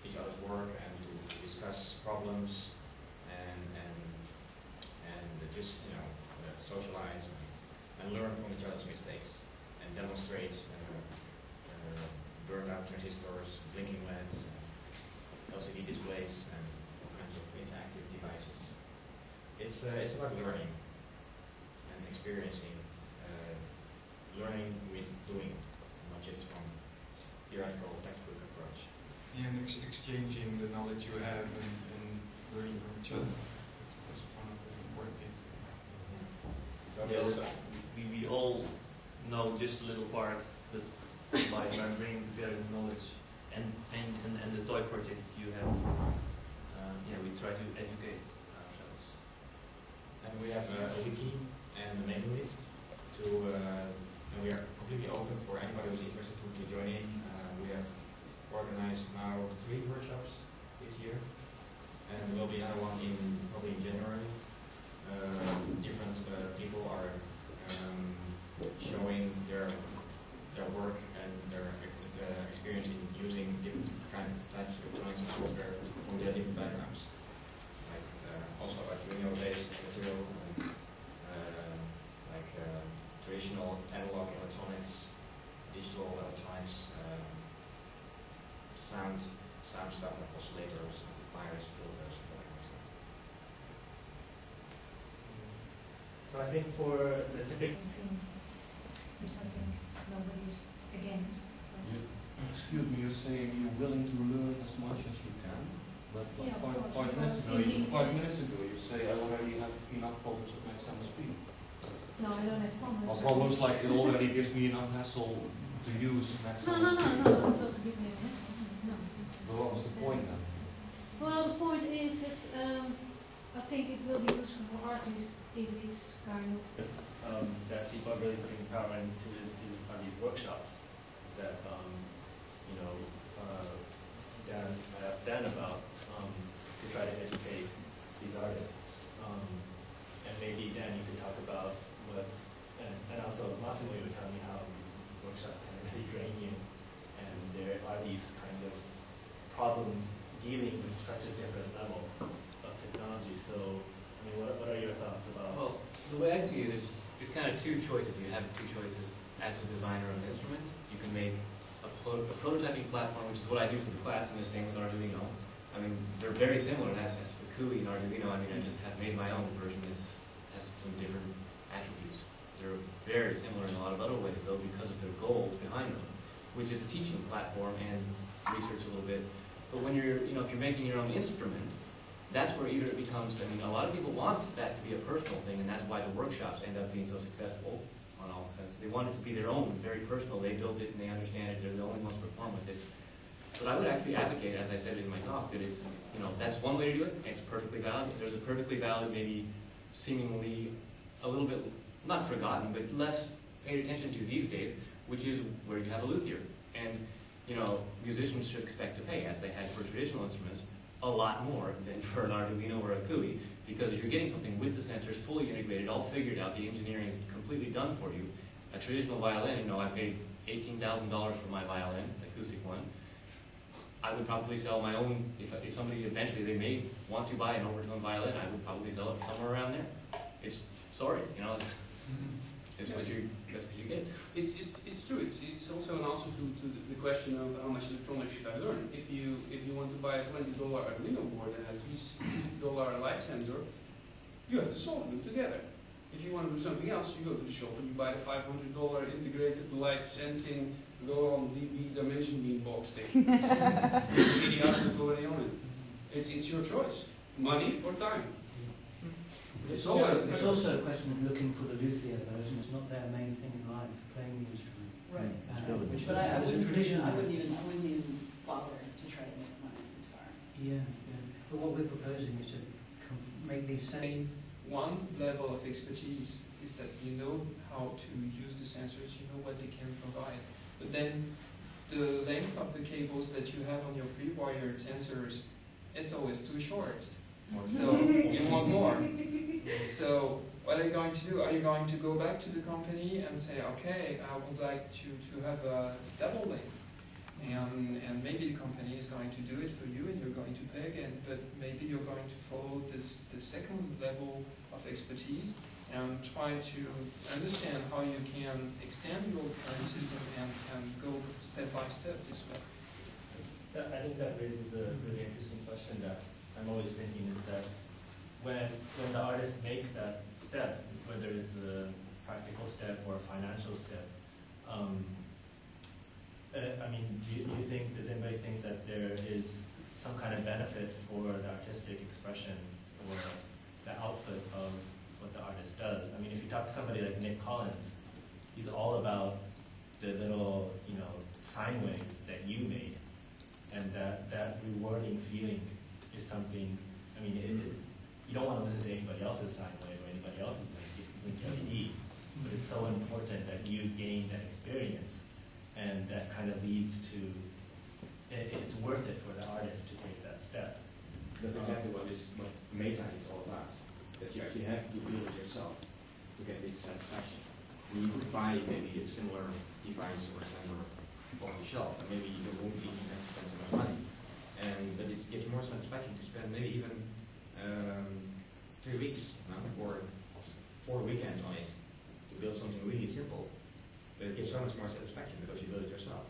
each other's work, and to discuss problems, and and and just you know uh, socialize and, and learn from each other's mistakes, and demonstrate uh, burned out transistors, blinking LEDs, LCD displays, and all kinds of interactive devices. It's uh, it's about learning and experiencing, learning with doing, not just from theoretical textbook approach. Yeah, and ex- exchanging the knowledge you have and, and learning from each other. That's one of the important things. So we Yes, also we, we all know just a little part, but by, by bringing together the knowledge and, and, and, and the toy project you have, uh, yeah, we try to educate ourselves. And we have uh, a wiki and a mailing list to, uh, and we are completely open for anybody who's interested to, to join in. Uh, we have organized now three workshops this year, and there will be another one in probably in January. Uh, different uh, people are um, showing their their work and their uh, experience in using different kind of types of electronics and software from their different backgrounds like uh, also Arduino-based material, and, like uh, traditional analog electronics, digital electronics, um, sound sound stuff like oscillators, amplifiers, filters, that kind of stuff. So I think for the typical thing is something nobody's against. You, excuse me, you're saying you're willing to learn as much as you can, but like Yeah, five, five minutes ago, you, five minutes ago, you say I already have enough problems with my time speed. No, I don't have problems. Well, problems like it already gives me enough hassle to use next No, time no, no, no, it doesn't give me a hassle, no. But what was the point then? Well, the point is that, um, I think it will be useful for artists if it's kind of, um, that people are really putting power into is, is are these workshops that um, you know uh, Dan asked Dan about um, to try to educate these artists. Um, and maybe Dan you could talk about what and, and also Massimo you tell me how these workshops can really drain you and there are these kind of problems dealing with such a different level of technology. So I mean what, what are your thoughts about Well, the way I see it is, it's kind of two choices. You have two choices as a designer of an instrument. You can make a, pro- a prototyping platform, which is what I do for the class, and the same with Arduino. I mean, they're very similar in sense. The CUI and Arduino, I mean, I just have made my own version. It's has some different attributes. They're very similar in a lot of other ways, though, because of their goals behind them, which is a teaching platform and research a little bit. But when you're, you know, if you're making your own instrument, that's where either it becomes, I mean, a lot of people want that to be a personal thing, and that's why the workshops end up being so successful on all sense. They want it to be their own, very personal. They built it and they understand it. They're the only ones to perform with it. But I would actually advocate, as I said in my talk, that it's, you know, that's one way to do it. and It's perfectly valid. There's a perfectly valid, maybe seemingly a little bit, not forgotten, but less paid attention to these days, which is where you have a luthier. And, you know, musicians should expect to pay, as they had for traditional instruments, a lot more than for an Arduino or a CUI, because if you're getting something with the sensors fully integrated, all figured out, the engineering is completely done for you. A traditional violin, you know, I paid eighteen thousand dollars for my violin, acoustic one. I would probably sell my own, if, if somebody eventually, they may want to buy an overtone violin, I would probably sell it somewhere around there. It's, sorry, you know, it's, [laughs] it's what you, that's what you get. It's, it's, it's true. It's, it's also an answer to, to the- the question of how much electronics should I learn. If you, if you want to buy a twenty dollar Arduino board and a three dollar light sensor, you have to solder them together. If you want to do something else, you go to the shop and you buy the five hundred dollar integrated light sensing go on DB dimension beam box thing. With the output already on it. It's, it's your choice, money or time. It's always It's there. also a question of looking for the luthier version, it's not their main thing in life, playing the instrument. Right. Uh, which But I, I a wouldn't tradition even, I there. wouldn't even, I wouldn't even bother to try to make my from guitar. Yeah, yeah, but what we're proposing is to com- make these same, One level of expertise is that you know how to use the sensors, you know what they can provide. But then the length of the cables that you have on your pre-wired sensors, it's always too short. So you want more. [laughs] So what are you going to do? Are you going to go back to the company and say, okay, I would like to, to have a double length? And, and maybe the company is going to do it for you and you're going to pay again, but maybe you're going to follow this, the second level of expertise and try to understand how you can extend your current system and, and go step by step this way. That, I think that raises a really interesting question that I'm always thinking is that when, when the artists make that step, whether it's a practical step or a financial step, um, uh, I mean, do you, do you think, does anybody think that there is some kind of benefit for the artistic expression or the output of what the artist does? I mean, if you talk to somebody like Nick Collins, he's all about the little, you know, sine wave that you made and that, that rewarding feeling is something, I mean, it, it, you don't want to listen to anybody else's sine wave or anybody else's LED, but it's so important that you gain that experience, and that kind of leads to, it, it's worth it for the artist to take that step. That's exactly what this, what Meta is all about. That you actually have to build it yourself to get this satisfaction. And you could buy maybe a similar device or sensor off the shelf, and maybe it won't be spend so much money. And but it gives more satisfaction to spend maybe even um, three weeks no, or four weekends on it to build something really simple. But it gives so much more satisfaction because you build it yourself.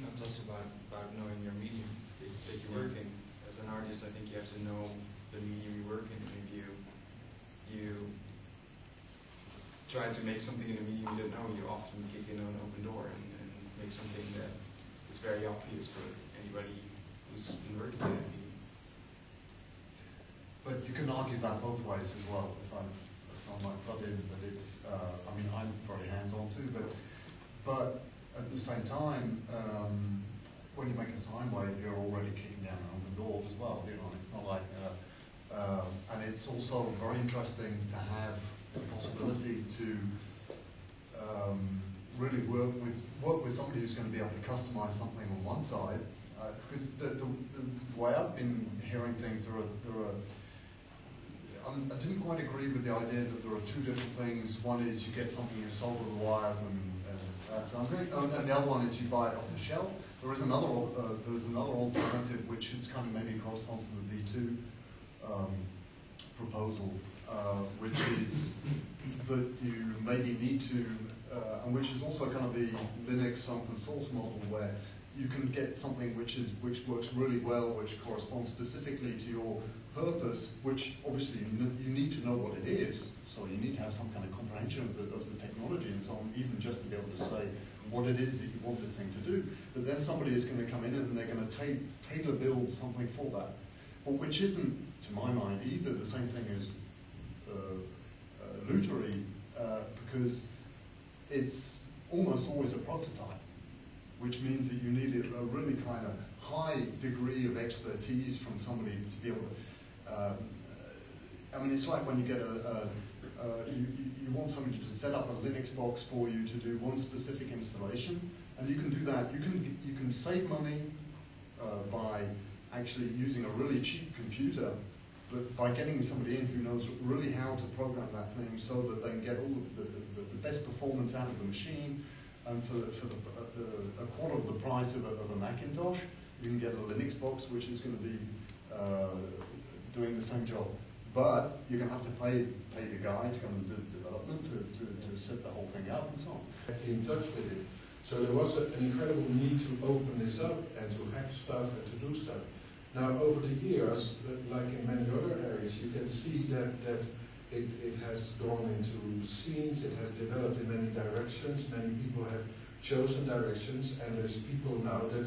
Not just about, about knowing your medium that, that you work in. As an artist, I think you have to know the medium you work in. If you, you try to make something in a medium you don't know, you often kick in an open door and, and make something that is very obvious for anybody who's been working medium. But you can argue that both ways as well, if I, if I might butt in, but it's, uh, I mean, I'm very hands-on too, but, but at the same time, um, when you make a sine wave, you're already kicking down an open door as well, you know, it's not like, uh, uh, and it's also very interesting to have the possibility to, um, really work with, work with somebody who's going to be able to customize something on one side, uh, because the, the, the way I've been hearing things, there are, there are I didn't quite agree with the idea that there are two different things. One is you get something, you solder the wires and, and that's something, um, and the other one is you buy it off the shelf. There is another, uh, there is another alternative which is kind of maybe corresponds to the V2 um, proposal, uh, which is that you maybe need to, uh, and which is also kind of the Linux open source model where you can get something which is which works really well, which corresponds specifically to your purpose, which obviously you, you need to know what it is. So you need to have some kind of comprehension of the, of the technology and so on, even just to be able to say what it is that you want this thing to do. But then somebody is going to come in and they're going to tailor build something for that, but which isn't, to my mind, either the same thing as uh, Luthery, uh, because it's almost always a prototype which means that you need a, really kind of high degree of expertise from somebody to be able to. Um, I mean, it's like when you get a, a, you- you want somebody to set up a Linux box for you to do one specific installation, and you can do that. You can you can save money uh, by actually using a really cheap computer, but by getting somebody in who knows really how to program that thing so that they can get all the, the, the best performance out of the machine, and for, for the, uh, the, a quarter of the price of a, of a Macintosh, you can get a Linux box which is going to be uh, doing the same job. But you're going to have to pay pay the guy to come and do the development, to, to, to set the whole thing up and so on. in touch with it. So there was an incredible need to open this up and to hack stuff and to do stuff. Now, over the years, like in many you can see that, that it, it has gone into scenes, it has developed in many directions, many people have chosen directions, and there's people now that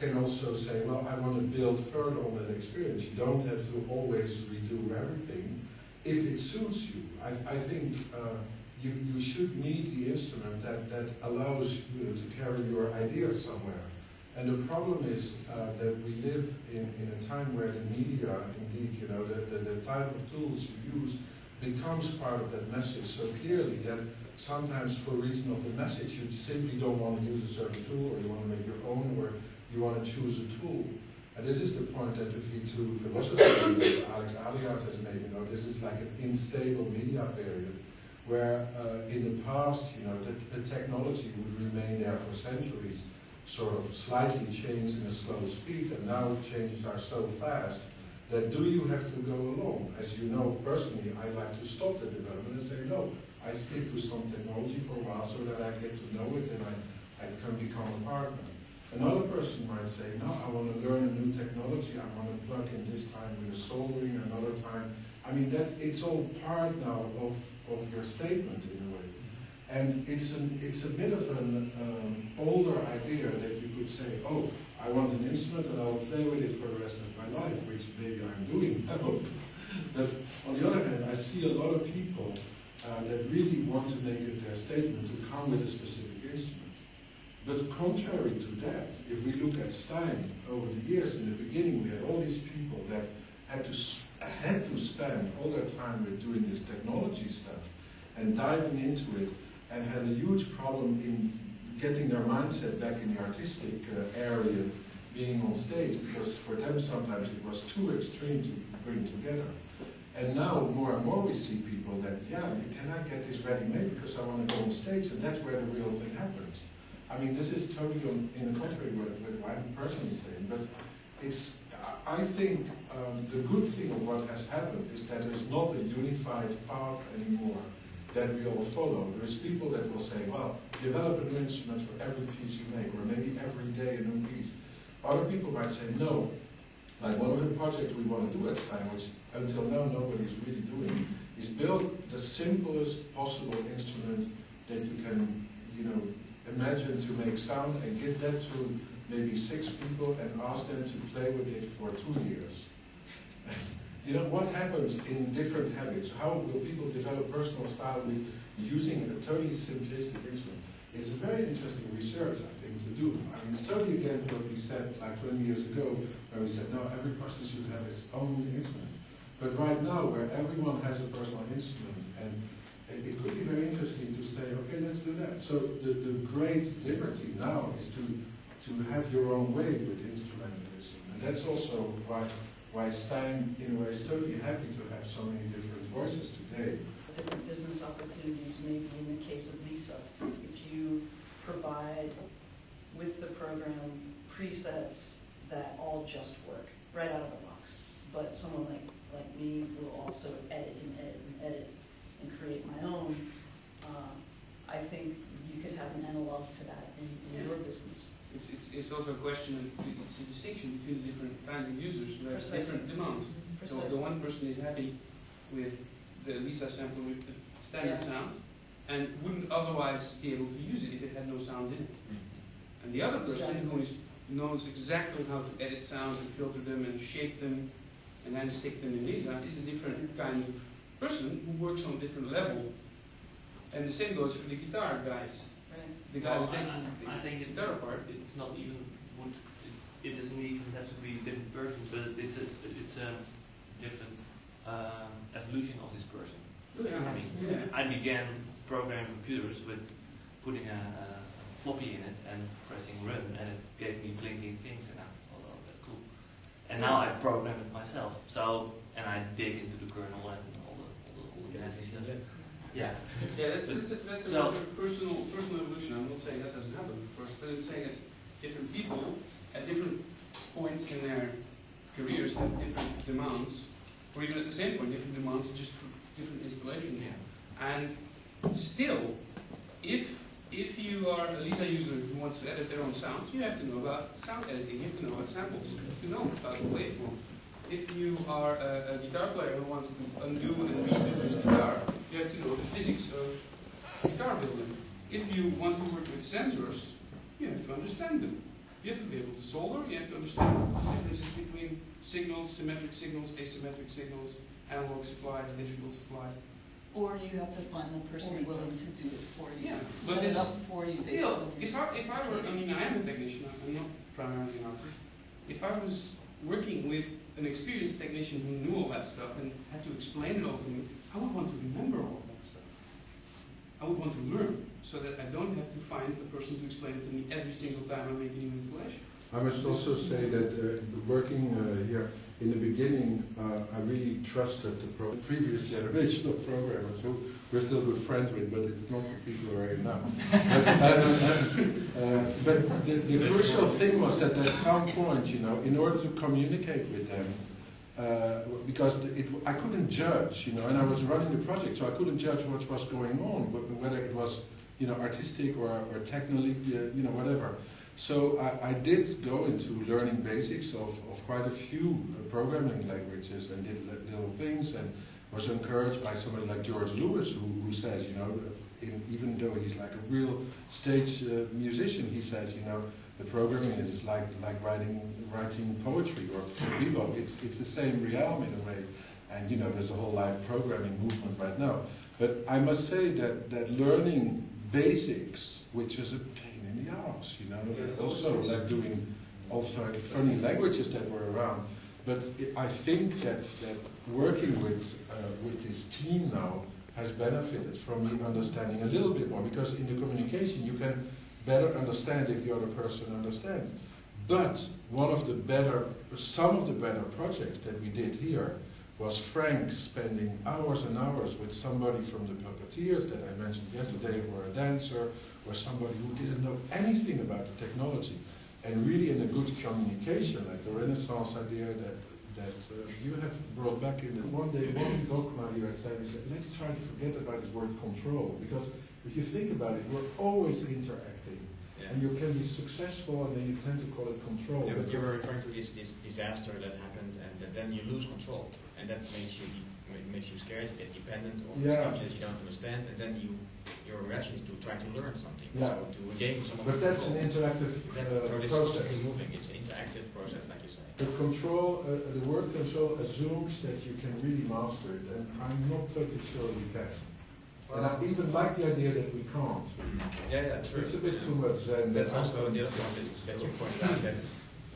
can also say, well, I want to build further on that experience. You don't have to always redo everything if it suits you. I, I think uh, you, you should need the instrument that, that allows you to carry your ideas somewhere. And the problem is uh, that we live in, in a time where the media, indeed, you know, the, the, the type of tools you use becomes part of that message. So clearly that sometimes for reason of the message you simply don't want to use a certain tool or you want to make your own or you want to choose a tool. And this is the point that the V2 philosophy that [coughs] Alex Aliat has made, you know, this is like an unstable media period where uh, in the past, you know, the, the technology would remain there for centuries, sort of slightly change in a slow speed, and now changes are so fast that do you have to go along? As you know, personally, I like to stop the development and say, no, I stick to some technology for a while so that I get to know it and I, I can become a partner. Another person might say, no, I want to learn a new technology, I want to plug in this time with a soldering, another time. I mean, that it's all part now of, of your statement in a way. And it's, an, it's a bit of an um, older idea that you could say, oh, I want an instrument and I'll play with it for the rest of my life, which maybe I'm doing, [laughs] I hope. But on the other hand, I see a lot of people uh, that really want to make it their statement to come with a specific instrument. But contrary to that, if we look at STEIM over the years, in the beginning we had all these people that had to had to spend all their time with doing this technology stuff and diving into it, and had a huge problem in getting their mindset back in the artistic uh, area, being on stage, because for them sometimes it was too extreme to bring together. And now more and more we see people that, yeah, you cannot get this ready made because I want to go on stage, and that's where the real thing happens. I mean, this is totally on, in the contrary with, with what I'm personally saying, but it's, I think um, the good thing of what has happened is that there's not a unified path anymore that we all follow. There's people that will say, well, develop a new instrument for every piece you make, or maybe every day a new piece. Other people might say, no, like one of the projects we want to do at STEIM, which until now nobody's really doing, is build the simplest possible instrument that you can, you know, imagine to make sound and give that to maybe six people and ask them to play with it for two years. [laughs] you know, what happens in different habits? How will people develop personal style with using a totally simplistic instrument? It's a very interesting research, I think, to do. I mean, it's totally against what we said like 20 years ago, where we said, no, every person should have its own instrument. But right now, where everyone has a personal instrument, and it could be very interesting to say, okay, let's do that. So the, the great liberty now is to, to have your own way with instrumentalism. And that's also why, why STEIM, in a way, is totally happy to have so many different voices today. Different business opportunities, maybe in the case of Lisa, if you provide with the program presets that all just work right out of the box. But someone like, like me will also edit and edit and edit and create my own. Uh, I think you could have an analog to that in, in your business. It's, it's, it's also a question of, it's a distinction between the different kinds of users who have Precisely. different demands. So the one person is happy with the Lisa sample with the standard Yeah. sounds and wouldn't otherwise be able to use it if it had no sounds in it. Mm-hmm. And the other person Exactly. who is, knows exactly how to edit sounds and filter them and shape them and then stick them in Lisa is a different kind of person who works on a different level. And the same goes for the guitar guys. The guy who takes I- think guitar apart. It's not even would it, it doesn't even have to be different persons, but it's a it's a different um, evolution of this person. Yeah. I mean, Yeah. I began programming computers with putting a, a floppy in it and pressing run, and it gave me blinking things, and I thought, oh, that's cool. And now I program it myself. So, and I dig into the kernel and all the all the, all the nasty stuff. Yeah. Yeah, that's, that's, a, that's a So- personal, personal evolution. I'm not saying that doesn't happen, of course, but I'm saying that different people at different points in their careers have different demands, or even at the same point, different demands just for different installations. And still, if if you are a Lisa user who wants to edit their own sounds, you have to know about sound editing. You have to know about samples. You have to know about the waveform. If you are a, a guitar player who wants to undo and redo his guitar, you have to know the physics of guitar building. If you want to work with sensors, you have to understand them. You have to be able to solder, you have to understand the differences between signals, symmetric signals, asymmetric signals, analog supplies, digital supplies. Or you have to find the person willing to do it for you. Yeah, Set but it it's up for you still, if I, if I were, I mean, I am a technician, I'm not primarily an artist. If I was working with an experienced technician who knew all that stuff and had to explain it all to me, I would want to remember all of that stuff. I would want to learn so that I don't have to find a person to explain it to me every single time I make a new installation. I must also say that uh, working uh, here in the beginning, uh, I really trusted the pro- previous generation of [laughs] programmers who we're still good friends with, but it's not the people here now. but, uh, uh, but the, the crucial thing was that at some point, you know, in order to communicate with them, uh, because it, I couldn't judge, you know, and I was running the project, so I couldn't judge what was going on, whether it was, you know, artistic or, or technically, uh, you know, whatever. So I, I did go into learning basics of, of quite a few uh, programming languages and did little things and was encouraged by somebody like George Lewis who, who says, you know, in, even though he's like a real stage uh, musician, he says, you know, the programming is, is like, like writing, writing poetry or bebop. It's, it's the same realm in a way. And, you know, there's a whole live programming movement right now. But I must say that, that learning basics, which is a pain in the ass, you know, also like doing also funny languages that were around. But I think that, that working with, uh, with this team now has benefited from me understanding a little bit more because in the communication you can better understand if the other person understands. But one of the better, some of the better projects that we did here was Frank spending hours and hours with somebody from the puppeteers that I mentioned yesterday, or a dancer, or somebody who didn't know anything about the technology, and really in a good communication, like the Renaissance idea that that uh, you have brought back in. And one day, one dogma here at said, let's try to forget about this word control, because if you think about it, we're always interacting. Yeah. And you can be successful, and then you tend to call it control. Yeah, but you were referring to this, this disaster that happened, and that then you lose control, and that makes you makes you scared, you get dependent on Yeah. stuff that you don't understand, and then you your reaction is to try to learn something, Yeah. so to gain some. But that's an interactive uh, so this process. is moving. It's an interactive process, like you say. The control, uh, the word control assumes that you can really master it, and I'm not totally sure we can. And I even like the idea that we can't. Yeah, yeah, true. It's a bit too much Zen. That's also the other point that, that you pointed out that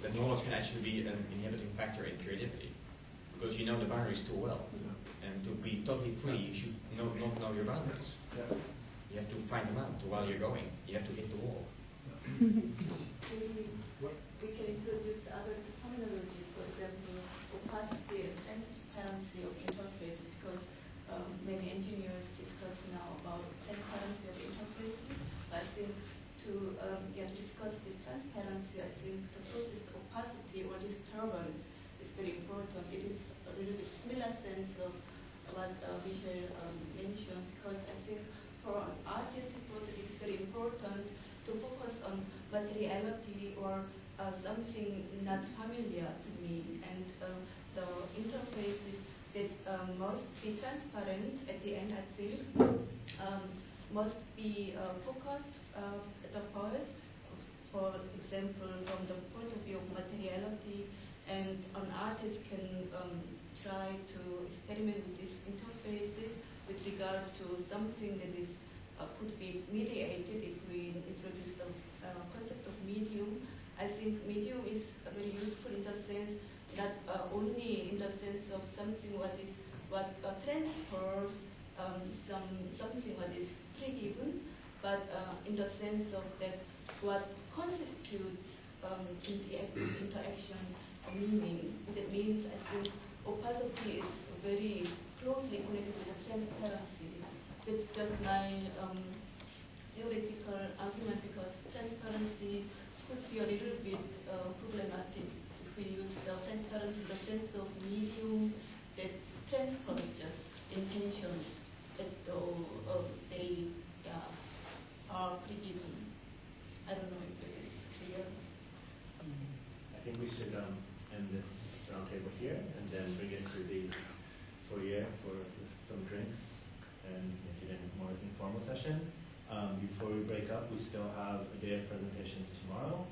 that knowledge can actually be an inhibiting factor in creativity because you know the boundaries too well. And to be totally free, you should know, not know your boundaries. Yeah. You have to find them out while you're going. You have to hit the wall. [laughs] Maybe we can introduce other terminologies, for example, opacity and transparency of interfaces, because um, many engineers discuss now about transparency of interfaces. I think to um, yeah, discuss this transparency, I think the process of opacity or disturbance is very important. It is a little bit similar sense of what uh, Michel um, mentioned, because I think for an artistic process, it is very important to focus on materiality or uh, something not familiar to me, and um, the interfaces that um, must be transparent at the end, I think, um, must be uh, focused uh, the first, for example, from the point of view of materiality, and an artist can um, try to experiment with these interfaces with regard to something that is uh, could be mediated if we introduce the uh, concept of medium. I think medium is very useful in the sense not uh, only in the sense of something what is what uh, transfers um, some something what is pre-given, but uh, in the sense of that what constitutes um, in the interaction of meaning. That means I think opacity is very closely connected with the transparency. It's just my um, theoretical argument because transparency could be a little bit uh, problematic we use the transparency the sense of medium that transfers just intentions as though uh, they yeah, are pre-given. I don't know if it is clear. I think we should um, in this roundtable here, and then bring it to the foyer for some drinks and maybe then a more informal session. Um, before we break up, we still have a day of presentations tomorrow,